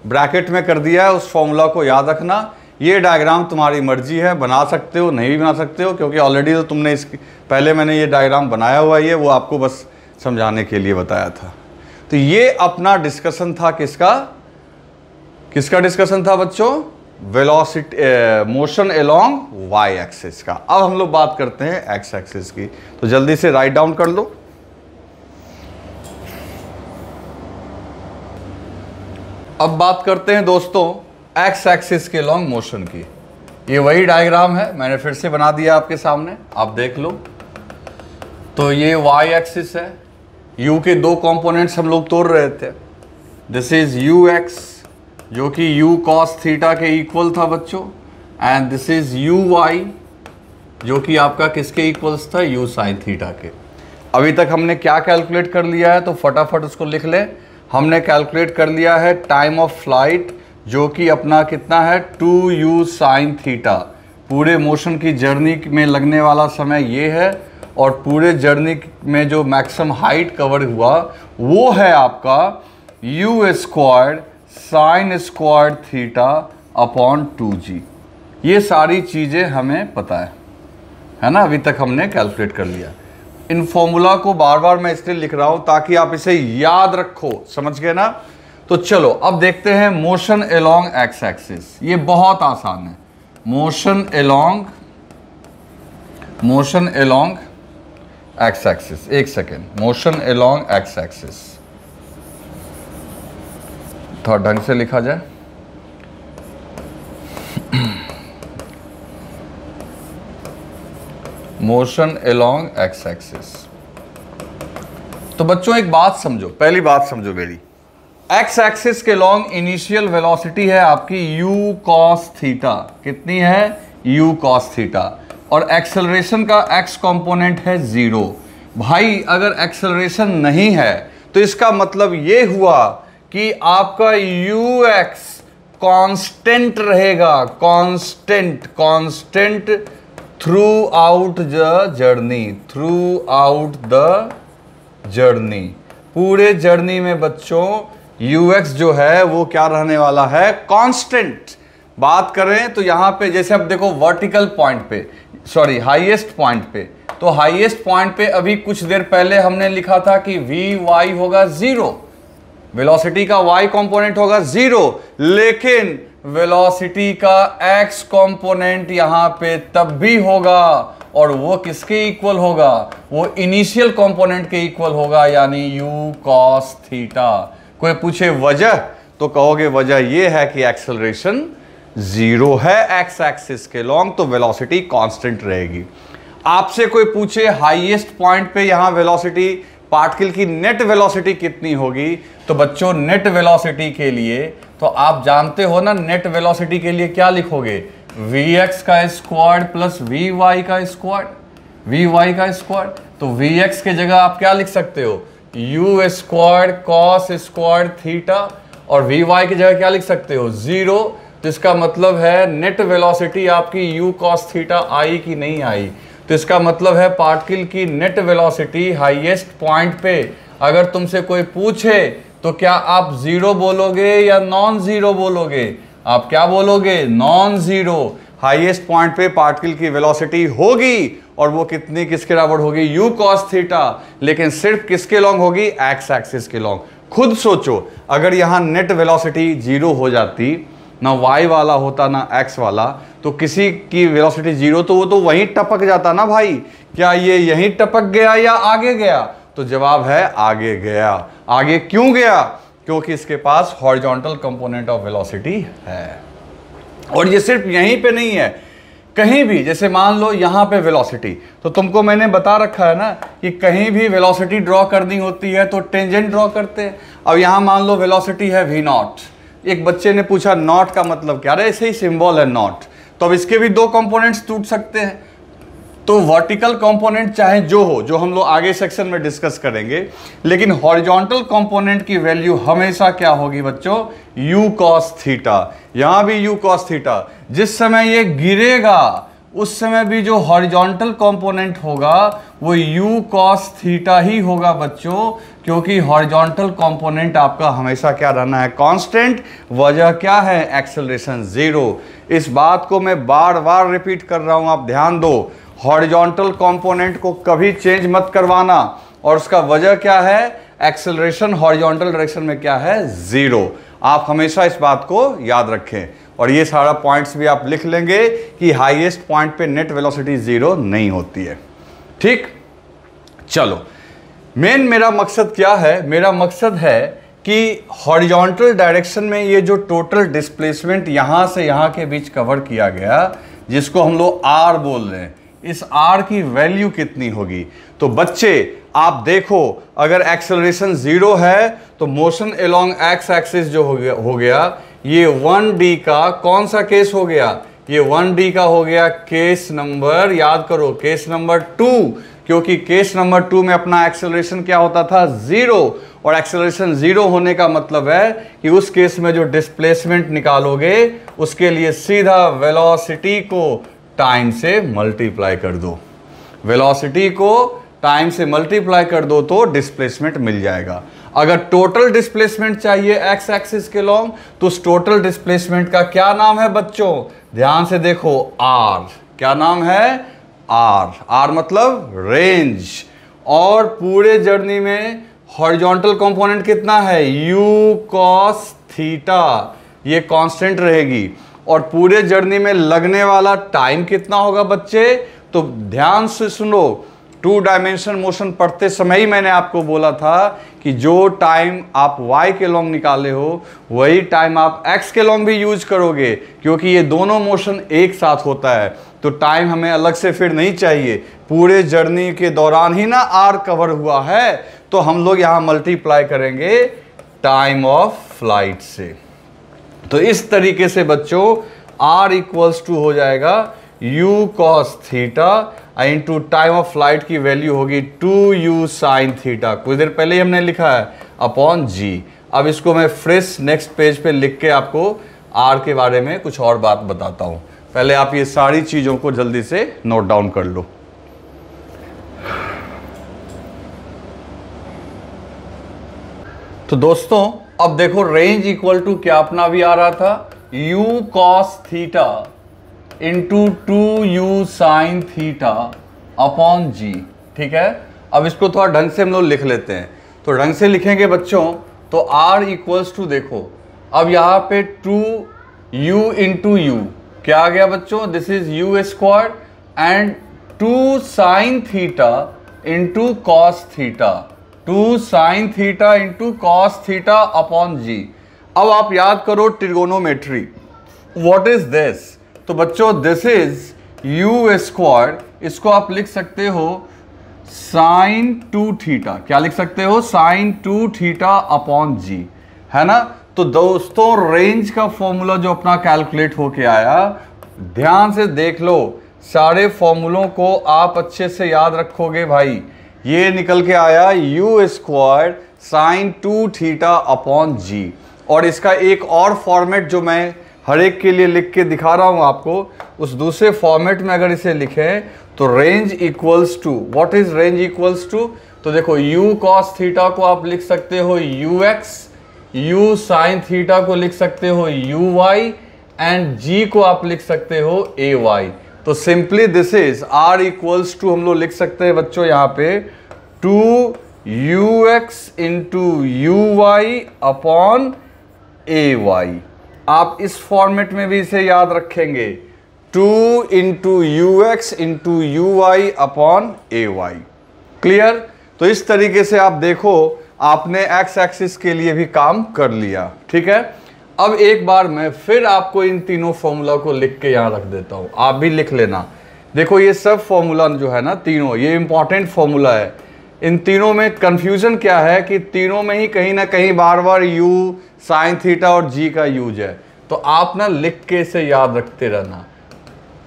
Speaker 1: ब्रैकेट में कर दिया है, उस फॉर्मूला को याद रखना। ये डायग्राम तुम्हारी मर्ज़ी है, बना सकते हो, नहीं भी बना सकते हो, क्योंकि ऑलरेडी तो तुमने इस, पहले मैंने ये डायग्राम बनाया हुआ है वो आपको बस समझाने के लिए बताया था। तो ये अपना डिस्कशन था किसका? किसका डिस्कशन था बच्चों? Velocity motion along y axis का। अब हम लोग बात करते हैं एक्स एक्सिस की। तो जल्दी से राइट डाउन कर लो। अब बात करते हैं दोस्तों एक्स एक्सिस के लॉन्ग मोशन की। ये वही डायग्राम है, मैंने फिर से बना दिया आपके सामने। आप देख लो। तो ये वाई एक्सिस है। यू के दो कंपोनेंट्स हम लोग तोड़ रहे थे। दिस इज़ यू एक्स जो कि u cos थीटा के इक्वल था बच्चों। And this is u y जो कि आपका किसके इक्वल्स था? u साइन थीटा के। अभी तक हमने क्या कैलकुलेट कर लिया है तो फटाफट उसको लिख लें। हमने कैलकुलेट कर लिया है टाइम ऑफ़ फ़्लाइट जो कि अपना कितना है? टू यू साइन थीटा पूरे मोशन की जर्नी में लगने वाला समय ये है, और पूरे जर्नी में जो मैक्सिमम हाइट कवर हुआ, वो है आपका u squared sine square theta upon two g ये सारी चीज़ें हमें पता है। है ना? अभी तक हमने कैलकुलेट कर लिया। इन फॉर्मूला को बार बार मैं इसलिए लिख रहा हूँ ताकि आप इसे याद रखो। समझ गए ना? तो चलो, अब देखते हैं मोशन एलोंग एक्स एक्सिस ये बहुत आसान है। Motion along motion along x axis एक second motion along x axis थोड़ा ढंग से लिखा जाए। मोशन एलोंग एक्स एक्सिस तो बच्चों, एक बात समझो। पहली बात समझो मेरी। एक्स एक्सिस के लॉन्ग इनिशियल वेलोसिटी है आपकी u cos थीटा कितनी है? u cos थीटा और एक्सेलरेशन का x कंपोनेंट है ज़ीरो भाई, अगर एक्सेलरेशन नहीं है तो इसका मतलब ये हुआ कि आपका यू एक्स कॉन्स्टेंट रहेगा constant constant throughout the journey throughout the journey पूरे जर्नी में बच्चों यू एक्स जो है, वो क्या रहने वाला है? कांस्टेंट बात करें तो यहाँ पे, जैसे अब देखो वर्टिकल पॉइंट पे सॉरी हाईएस्ट पॉइंट पे। तो हाईएस्ट पॉइंट पे अभी कुछ देर पहले हमने लिखा था कि वी वाई होगा ज़ीरो वेलोसिटी का y कंपोनेंट होगा ज़ीरो, लेकिन वेलोसिटी का एक्स कंपोनेंट यहाँ पे तब भी होगा, और वो किसके इक्वल होगा? वो इनिशियल कंपोनेंट के इक्वल होगा, यानी u cos थीटा कोई पूछे वजह तो कहोगे वजह ये है कि एक्सेलरेशन ज़ीरो है एक्स एक्सिस के लॉन्ग तो वेलोसिटी कांस्टेंट रहेगी। आपसे कोई पूछे हाईएस्ट पॉइंट पे यहाँ वेलोसिटी पार्टिकल की नेट वेलोसिटी कितनी होगी? तो बच्चों नेट वेलोसिटी के लिए तो आप जानते हो ना नेट वेलोसिटी के लिए क्या लिखोगे? वी एक्स का स्क्वाड प्लस वी वाई का स्क्वाड वी वाई का स्क्वाड तो वी एक्स के जगह आप क्या लिख सकते हो? U squared cos squared theta और वी वाई की जगह क्या लिख सकते हो? ज़ीरो तो इसका मतलब है नेट वेलोसिटी आपकी यू कॉस थीटा आई की नहीं आई? तो इसका मतलब है पार्टिकल की नेट वेलोसिटी हाईएस्ट पॉइंट पे। अगर तुमसे कोई पूछे तो क्या आप ज़ीरो बोलोगे या नॉन ज़ीरो बोलोगे? आप क्या बोलोगे? नॉन ज़ीरो हाईएस्ट पॉइंट पे पार्टिकल की वेलोसिटी होगी और वो कितनी किसके बराबर होगी? यू कॉस थीटा लेकिन सिर्फ़ किसके लॉन्ग होगी? एक्स एक्सिस के लॉन्ग खुद सोचो, अगर यहाँ नेट वेलोसिटी ज़ीरो हो जाती ना वाई वाला होता, ना एक्स वाला तो किसी की वेलोसिटी ज़ीरो तो वो तो वहीं टपक जाता ना भाई। क्या ये यहीं टपक गया या आगे गया? तो जवाब है आगे गया। आगे क्यों गया? क्योंकि इसके पास हॉरिजॉन्टल कंपोनेंट ऑफ़ वेलोसिटी है। और ये सिर्फ़ यहीं पे नहीं है, कहीं भी। जैसे मान लो यहाँ पे वेलोसिटी तो तुमको मैंने बता रखा है ना कि कहीं भी वेलोसिटी ड्रॉ करनी होती है तो टेंजेंट ड्रॉ करते हैं। अब यहाँ मान लो वेलोसिटी है वी नॉट एक बच्चे ने पूछा नॉट का मतलब क्या? है ऐसे ही सिंबल है नॉट तो अब इसके भी दो कंपोनेंट्स टूट सकते हैं। तो वर्टिकल कंपोनेंट चाहे जो हो, जो हम लोग आगे सेक्शन में डिस्कस करेंगे, लेकिन हॉरिजॉन्टल कंपोनेंट की वैल्यू हमेशा क्या होगी बच्चों? u cos थीटा यहाँ भी u cos थीटा जिस समय ये गिरेगा, उस समय भी जो हॉरिजॉन्टल कंपोनेंट होगा, वो u cos थीटा ही होगा बच्चों। क्योंकि हॉरिजॉन्टल कंपोनेंट आपका हमेशा क्या रहना है? कांस्टेंट वजह क्या है? एक्सेलरेशन ज़ीरो इस बात को मैं बार बार रिपीट कर रहा हूँ, आप ध्यान दो। हॉरिजॉन्टल कंपोनेंट को कभी चेंज मत करवाना। और उसका वजह क्या है? एक्सेलरेशन हॉरिजॉन्टल डायरेक्शन में क्या है? ज़ीरो आप हमेशा इस बात को याद रखें। और ये सारा पॉइंट्स भी आप लिख लेंगे कि हाईएस्ट पॉइंट पे नेट वेलोसिटी ज़ीरो नहीं होती है। ठीक? चलो। मेन मेरा मकसद क्या है? मेरा मकसद है कि हॉरिजॉन्टल डायरेक्शन में ये जो टोटल डिस्प्लेसमेंट यहाँ से यहाँ के बीच कवर किया गया, जिसको हम लोग आर बोल रहे हैं, इस आर की वैल्यू कितनी होगी? तो बच्चे, आप देखो, अगर एक्सेलरेशन ज़ीरो है तो मोशन एलोंग एक्स एक्सिस जो हो गया हो गया, ये वन डी का कौन सा केस हो गया? ये वन डी का हो गया केस नंबर याद करो केस नंबर टू क्योंकि केस नंबर टू में अपना एक्सेलरेशन क्या होता था? ज़ीरो और एक्सेलरेशन ज़ीरो होने का मतलब है कि उस केस में जो डिस्प्लेसमेंट निकालोगे, उसके लिए सीधा वेलोसिटी को टाइम से मल्टीप्लाई कर दो। वेलोसिटी को टाइम से मल्टीप्लाई कर दो तो डिस्प्लेसमेंट मिल जाएगा। अगर टोटल डिस्प्लेसमेंट चाहिए एक्स एक्सिस के लॉन्ग तो उस टोटल डिस्प्लेसमेंट का क्या नाम है बच्चों? ध्यान से देखो आर क्या नाम है? आर आर मतलब रेंज और पूरे जर्नी में हॉरिजॉन्टल कंपोनेंट कितना है? यू कॉस थीटा ये कांस्टेंट रहेगी. और पूरे जर्नी में लगने वाला टाइम कितना होगा बच्चे? तो ध्यान से सुनो टू डायमेंशन मोशन पढ़ते समय ही मैंने आपको बोला था कि जो टाइम आप y के लॉन्ग निकाले हो, वही टाइम आप x के लॉन्ग भी यूज़ करोगे, क्योंकि ये दोनों मोशन एक साथ होता है। तो टाइम हमें अलग से फिर नहीं चाहिए। पूरे जर्नी के दौरान ही ना आर कवर हुआ है। तो हम लोग यहाँ मल्टीप्लाई करेंगे टाइम ऑफ़ फ़्लाइट से। तो इस तरीके से बच्चों आर इक्वल्स टू हो जाएगा u cos theta into time of flight की वैल्यू होगी टू यू साइन थीटा कुछ देर पहले ही हमने लिखा है अपॉन जी अब इसको मैं फ्रेश नेक्स्ट पेज पे लिख के आपको आर के बारे में कुछ और बात बताता हूँ। पहले आप ये सारी चीज़ों को जल्दी से नोट डाउन कर लो। तो दोस्तों, अब देखो रेंज इक्वल टू क्या अपना भी आ रहा था? U cos theta into two u sine theta upon g ठीक है? अब इसको थोड़ा ढंग से हम लोग लिख लेते हैं। तो ढंग से लिखेंगे बच्चों तो r इक्वल्स टू देखो, अब यहाँ पे टू u इंटू यू क्या आ गया बच्चों? This is u square and two sine theta into cos theta two sine theta into cos theta upon g अब आप याद करो ट्रिगोनोमेट्री व्हाट इज़ दिस तो बच्चों दिस इज़ यू स्क्वायर इसको आप लिख सकते हो साइन टू थीटा क्या लिख सकते हो? Sine two theta upon g है ना? तो दोस्तों रेंज का फॉर्मूला जो अपना कैलकुलेट होके आया, ध्यान से देख लो, सारे फॉर्मूलों को आप अच्छे से याद रखोगे भाई। ये निकल के आया u square sine two theta upon g और इसका एक और फॉर्मेट जो मैं हर एक के लिए लिख के दिखा रहा हूँ आपको, उस दूसरे फॉर्मेट में अगर इसे लिखें तो range equals to what is range equals to तो देखो, u cos थीटा को आप लिख सकते हो u x u sine theta को लिख सकते हो यू वाई एंड g को आप लिख सकते हो ए वाई तो simply this is r equals to हम लोग लिख सकते हैं बच्चों यहाँ पे. Two u x into u y upon a y आप इस फॉर्मेट में भी इसे याद रखेंगे. Two into u x into u y upon a y clear तो इस तरीके से आप देखो आपने एक्स एक्सिस के लिए भी काम कर लिया, ठीक है? अब एक बार मैं फिर आपको इन तीनों फॉर्मूला को लिख के यहाँ रख देता हूँ। आप भी लिख लेना। देखो, ये सब फॉर्मूला जो है ना, तीनों, ये इंपॉर्टेंट फॉर्मूला है। इन तीनों में कन्फ्यूज़न क्या है कि तीनों में ही कहीं ना कहीं बार बार यू साइन थीटा और जी का यूज़ है। तो आप ना लिख के इसे याद रखते रहना।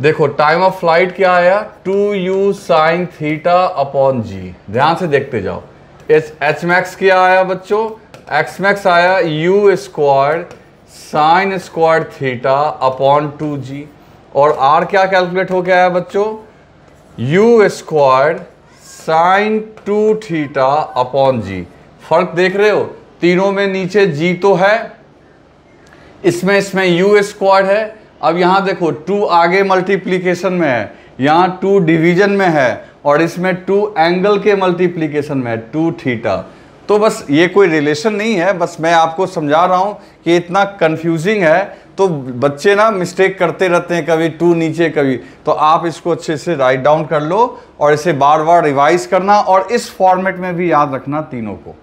Speaker 1: देखो टाइम ऑफ़ फ़्लाइट क्या आया? Two u sine theta upon g ध्यान से देखते जाओ। एच मैक्स क्या आया बच्चों? एक्स मैक्स आया u square sine square theta upon two g और आर क्या कैलकुलेट हो गया है बच्चों? U square sine two theta upon g फ़र्क देख रहे हो? तीनों में नीचे जी तो है। इसमें इसमें यू स्क्वायर है। अब यहाँ देखो टू आगे मल्टीप्लीकेशन में है। यहाँ टू डिवीज़न में है। और इसमें टू एंगल के मल्टीप्लीकेशन में टू थीटा तो बस ये कोई रिलेशन नहीं है, बस मैं आपको समझा रहा हूँ कि इतना कन्फ्यूजिंग है तो बच्चे ना मिस्टेक करते रहते हैं कभी टू नीचे कभी। तो आप इसको अच्छे से राइट डाउन कर लो और इसे बार बार रिवाइज करना और इस फॉर्मेट में भी याद रखना तीनों को।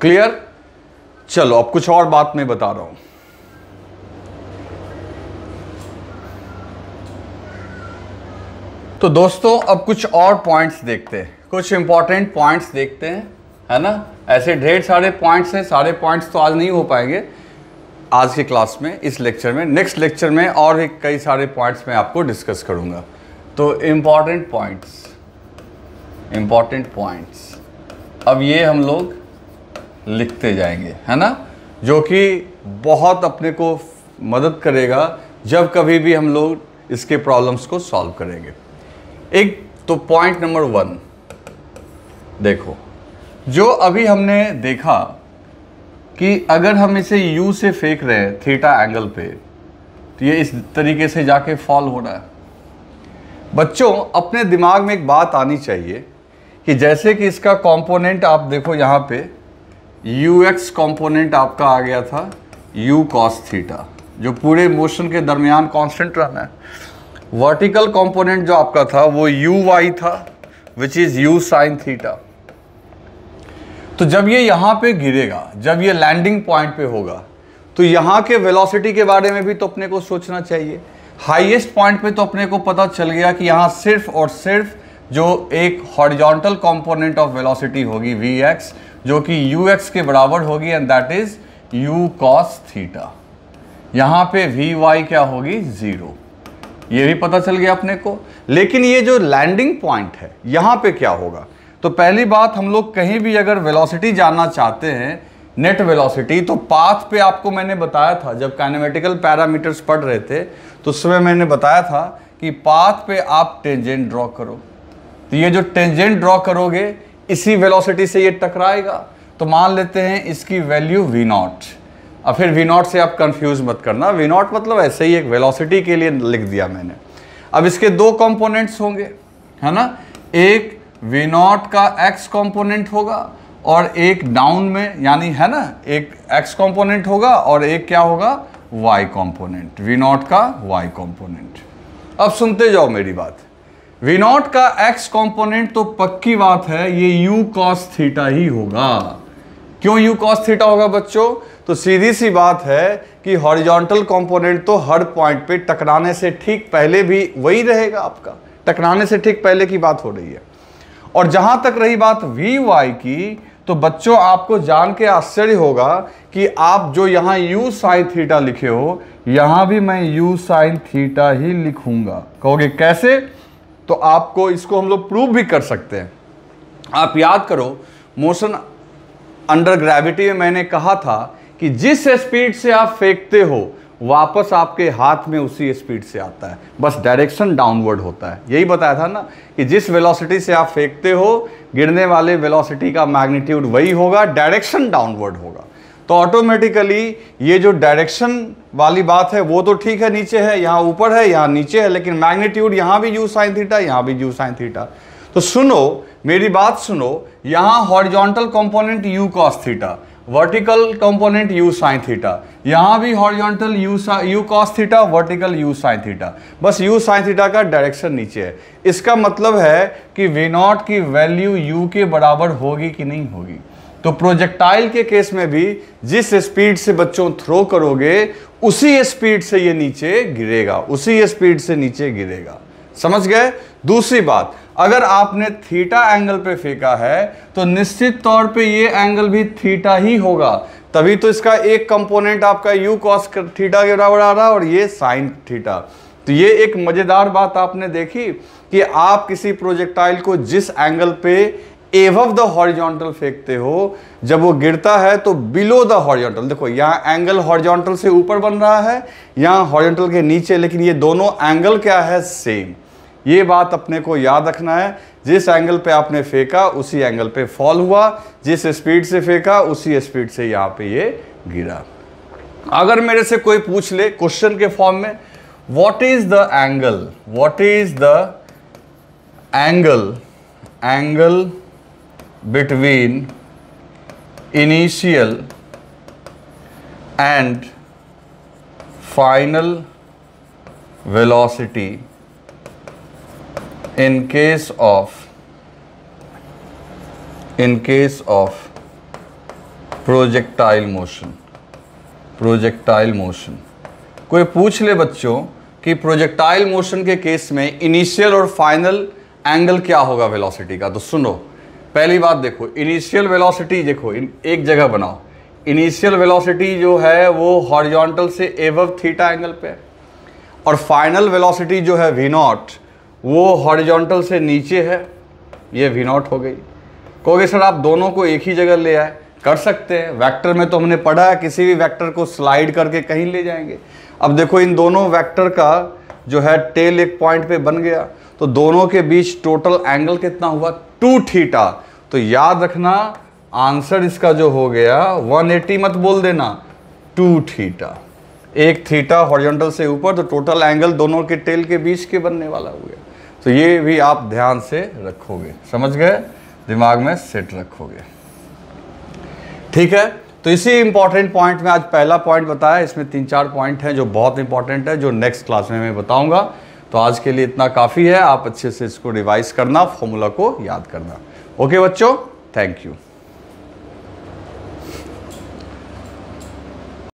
Speaker 1: क्लियर चलो, अब कुछ और बात मैं बता रहा हूँ। तो दोस्तों, अब कुछ और पॉइंट्स देखते हैं। कुछ इंपॉर्टेंट पॉइंट्स देखते हैं, है ना? ऐसे ढेर सारे पॉइंट्स हैं, सारे पॉइंट्स तो आज नहीं हो पाएँगे आज की क्लास में, इस लेक्चर में। नेक्स्ट लेक्चर में और भी कई सारे पॉइंट्स मैं आपको डिस्कस करूँगा। तो इंपॉर्टेंट पॉइंट्स इंपॉर्टेंट पॉइंट्स अब ये हम लोग लिखते जाएँगे, है ना? जो कि बहुत अपने को मदद करेगा जब कभी भी हम लोग इसके प्रॉब्लम्स को सॉल्व करेंगे। एक तो पॉइंट नंबर वन देखो, जो अभी हमने देखा कि अगर हम इसे u से फेंक रहे हैं थीटा एंगल पे तो ये इस तरीके से जाके फॉल हो रहा है। बच्चों, अपने दिमाग में एक बात आनी चाहिए कि जैसे कि इसका कंपोनेंट आप देखो यहाँ पे यू एक्स कॉम्पोनेंट आपका आ गया था यू कॉस थीटा जो पूरे मोशन के दरमियान कांस्टेंट रहना है। वर्टिकल कंपोनेंट जो आपका था, वो यू वाई था which is u sine theta तो जब ये यहाँ पे गिरेगा, जब ये लैंडिंग पॉइंट पे होगा तो यहाँ के वेलोसिटी के बारे में भी तो अपने को सोचना चाहिए। हाईएस्ट पॉइंट पे तो अपने को पता चल गया कि यहाँ सिर्फ़ और सिर्फ़ जो एक हॉरिजॉन्टल कंपोनेंट ऑफ़ वेलोसिटी होगी वी एक्स जो कि यू एक्स के बराबर होगी and that is u cos theta यहाँ पे वी वाई क्या होगी? ज़ीरो ये भी पता चल गया अपने को। लेकिन ये जो लैंडिंग पॉइंट है, यहाँ पे क्या होगा? तो पहली बात, हम लोग कहीं भी अगर वेलोसिटी जानना चाहते हैं नेट वेलोसिटी तो पाथ पे आपको मैंने बताया था, जब काइनेमेटिकल पैरामीटर्स पढ़ रहे थे तो उस समय मैंने बताया था कि पाथ पे आप टेंजेंट ड्रॉ करो। तो ये जो टेंजेंट ड्रॉ करोगे, इसी वेलोसिटी से ये टकराएगा। तो मान लेते हैं इसकी वैल्यू वी नॉट अब फिर वी नॉट से आप कंफ्यूज मत करना। वी नॉट मतलब ऐसे ही एक वेलोसिटी के लिए लिख दिया मैंने। अब इसके दो कंपोनेंट्स होंगे, है ना? एक वी नॉट का एक्स कंपोनेंट होगा और एक डाउन में, यानी, है ना? एक एक्स कंपोनेंट होगा और एक क्या होगा? वाई कंपोनेंट वी नॉट का वाई कंपोनेंट अब सुनते जाओ मेरी बात। वी नॉट का एक्स कंपोनेंट तो पक्की बात है, ये यू कॉस थीटा ही होगा। क्यों यू कॉस थीटा होगा बच्चों? तो सीधी सी बात है कि हॉरिजॉन्टल कंपोनेंट तो हर पॉइंट पे टकराने से ठीक पहले भी वही रहेगा आपका। टकराने से ठीक पहले की बात हो रही है। और जहाँ तक रही बात वी वाई की तो बच्चों, आपको जान के आश्चर्य होगा कि आप जो यहाँ यू साइन थीटा लिखे हो, यहाँ भी मैं यू साइन थीटा ही लिखूँगा। कहोगे, कैसे? तो आपको इसको हम लोग प्रूव भी कर सकते हैं। आप याद करो मोशन अंडर ग्रेविटी में मैंने कहा था कि जिस स्पीड से आप फेंकते हो, वापस आपके हाथ में उसी स्पीड से आता है। बस डायरेक्शन डाउनवर्ड होता है। यही बताया था ना कि जिस वेलोसिटी से आप फेंकते हो, गिरने वाले वेलोसिटी का मैग्नीट्यूड वही होगा, डायरेक्शन डाउनवर्ड होगा। तो ऑटोमेटिकली ये जो डायरेक्शन वाली बात है, वो तो ठीक है, नीचे है, यहाँ ऊपर है, यहाँ नीचे है, लेकिन मैग्नीट्यूड यहाँ भी यू साइन थीटा, यहाँ भी यू साइन थीटा। तो सुनो, मेरी बात सुनो, यहाँ horizontal component u cos theta. Vertical component u sine theta यहाँ भी horizontal u u cos theta vertical u sine theta बस यू साइन थीटा का डायरेक्शन नीचे है। इसका मतलब है कि वी नॉट की वैल्यू यू के बराबर होगी कि नहीं होगी। तो प्रोजेक्टाइल के केस में भी जिस स्पीड से बच्चों थ्रो करोगे, उसी स्पीड से ये नीचे गिरेगा, उसी स्पीड से नीचे गिरेगा। समझ गए? दूसरी बात अगर आपने थीटा एंगल पे फेंका है तो निश्चित तौर पे ये एंगल भी थीटा ही होगा। तभी तो इसका एक कंपोनेंट आपका यू कॉस थीटा के बराबर आ रहा है और ये साइन थीटा। तो ये एक मज़ेदार बात आपने देखी कि आप किसी प्रोजेक्टाइल को जिस एंगल पे एवव द हॉरिजॉन्टल फेंकते हो, जब वो गिरता है तो बिलो द हॉरिजॉन्टल देखो, यहाँ एंगल हॉरिजॉन्टल से ऊपर बन रहा है, यहाँ हॉरिजॉन्टल के नीचे, लेकिन ये दोनों एंगल क्या है? सेम ये बात अपने को याद रखना है। जिस एंगल पे आपने फेंका, उसी एंगल पे फॉल हुआ। जिस स्पीड से फेंका, उसी स्पीड से यहाँ पे ये गिरा। अगर मेरे से कोई पूछ ले क्वेश्चन के फॉर्म में, what is the angle what is the angle angle between initial and final velocity in case of, in case of projectile motion projectile motion. कोई पूछ ले बच्चों कि प्रोजेक्टाइल मोशन के केस में इनिशियल और फाइनल एंगल क्या होगा वेलोसिटी का? तो सुनो, पहली बात देखो इनिशियल वेलोसिटी देखो, इन एक जगह बनाओ। इनिशियल वेलोसिटी जो है वो हॉरिजॉन्टल से एवव थीटा एंगल पे और फाइनल वेलोसिटी जो है वी नॉट वो हॉरिजॉन्टल से नीचे है, ये वी नॉट हो गई। कहोगे, सर, आप दोनों को एक ही जगह ले आए। कर सकते हैं। वेक्टर में तो हमने पढ़ा है, किसी भी वेक्टर को स्लाइड करके कहीं ले जाएँगे। अब देखो, इन दोनों वेक्टर का जो है टेल एक पॉइंट पे बन गया। तो दोनों के बीच टोटल एंगल कितना हुआ? टू थीटा तो याद रखना आंसर इसका जो हो गया 180 मत बोल देना। टू थीटा एक थीटा हॉरिजॉन्टल से ऊपर तो टोटल एंगल दोनों के टेल के बीच के बनने वाला हो गया तो ये भी आप ध्यान से रखोगे। समझ गए? दिमाग में सेट रखोगे। ठीक है? तो इसी इंपॉर्टेंट पॉइंट में आज पहला पॉइंट बताया, इसमें तीन चार पॉइंट हैं जो बहुत इंपॉर्टेंट है, जो नेक्स्ट क्लास में मैं बताऊँगा। तो आज के लिए इतना काफ़ी है। आप अच्छे से इसको रिवाइज करना फॉर्मूला को याद करना। ओके बच्चों? Thank you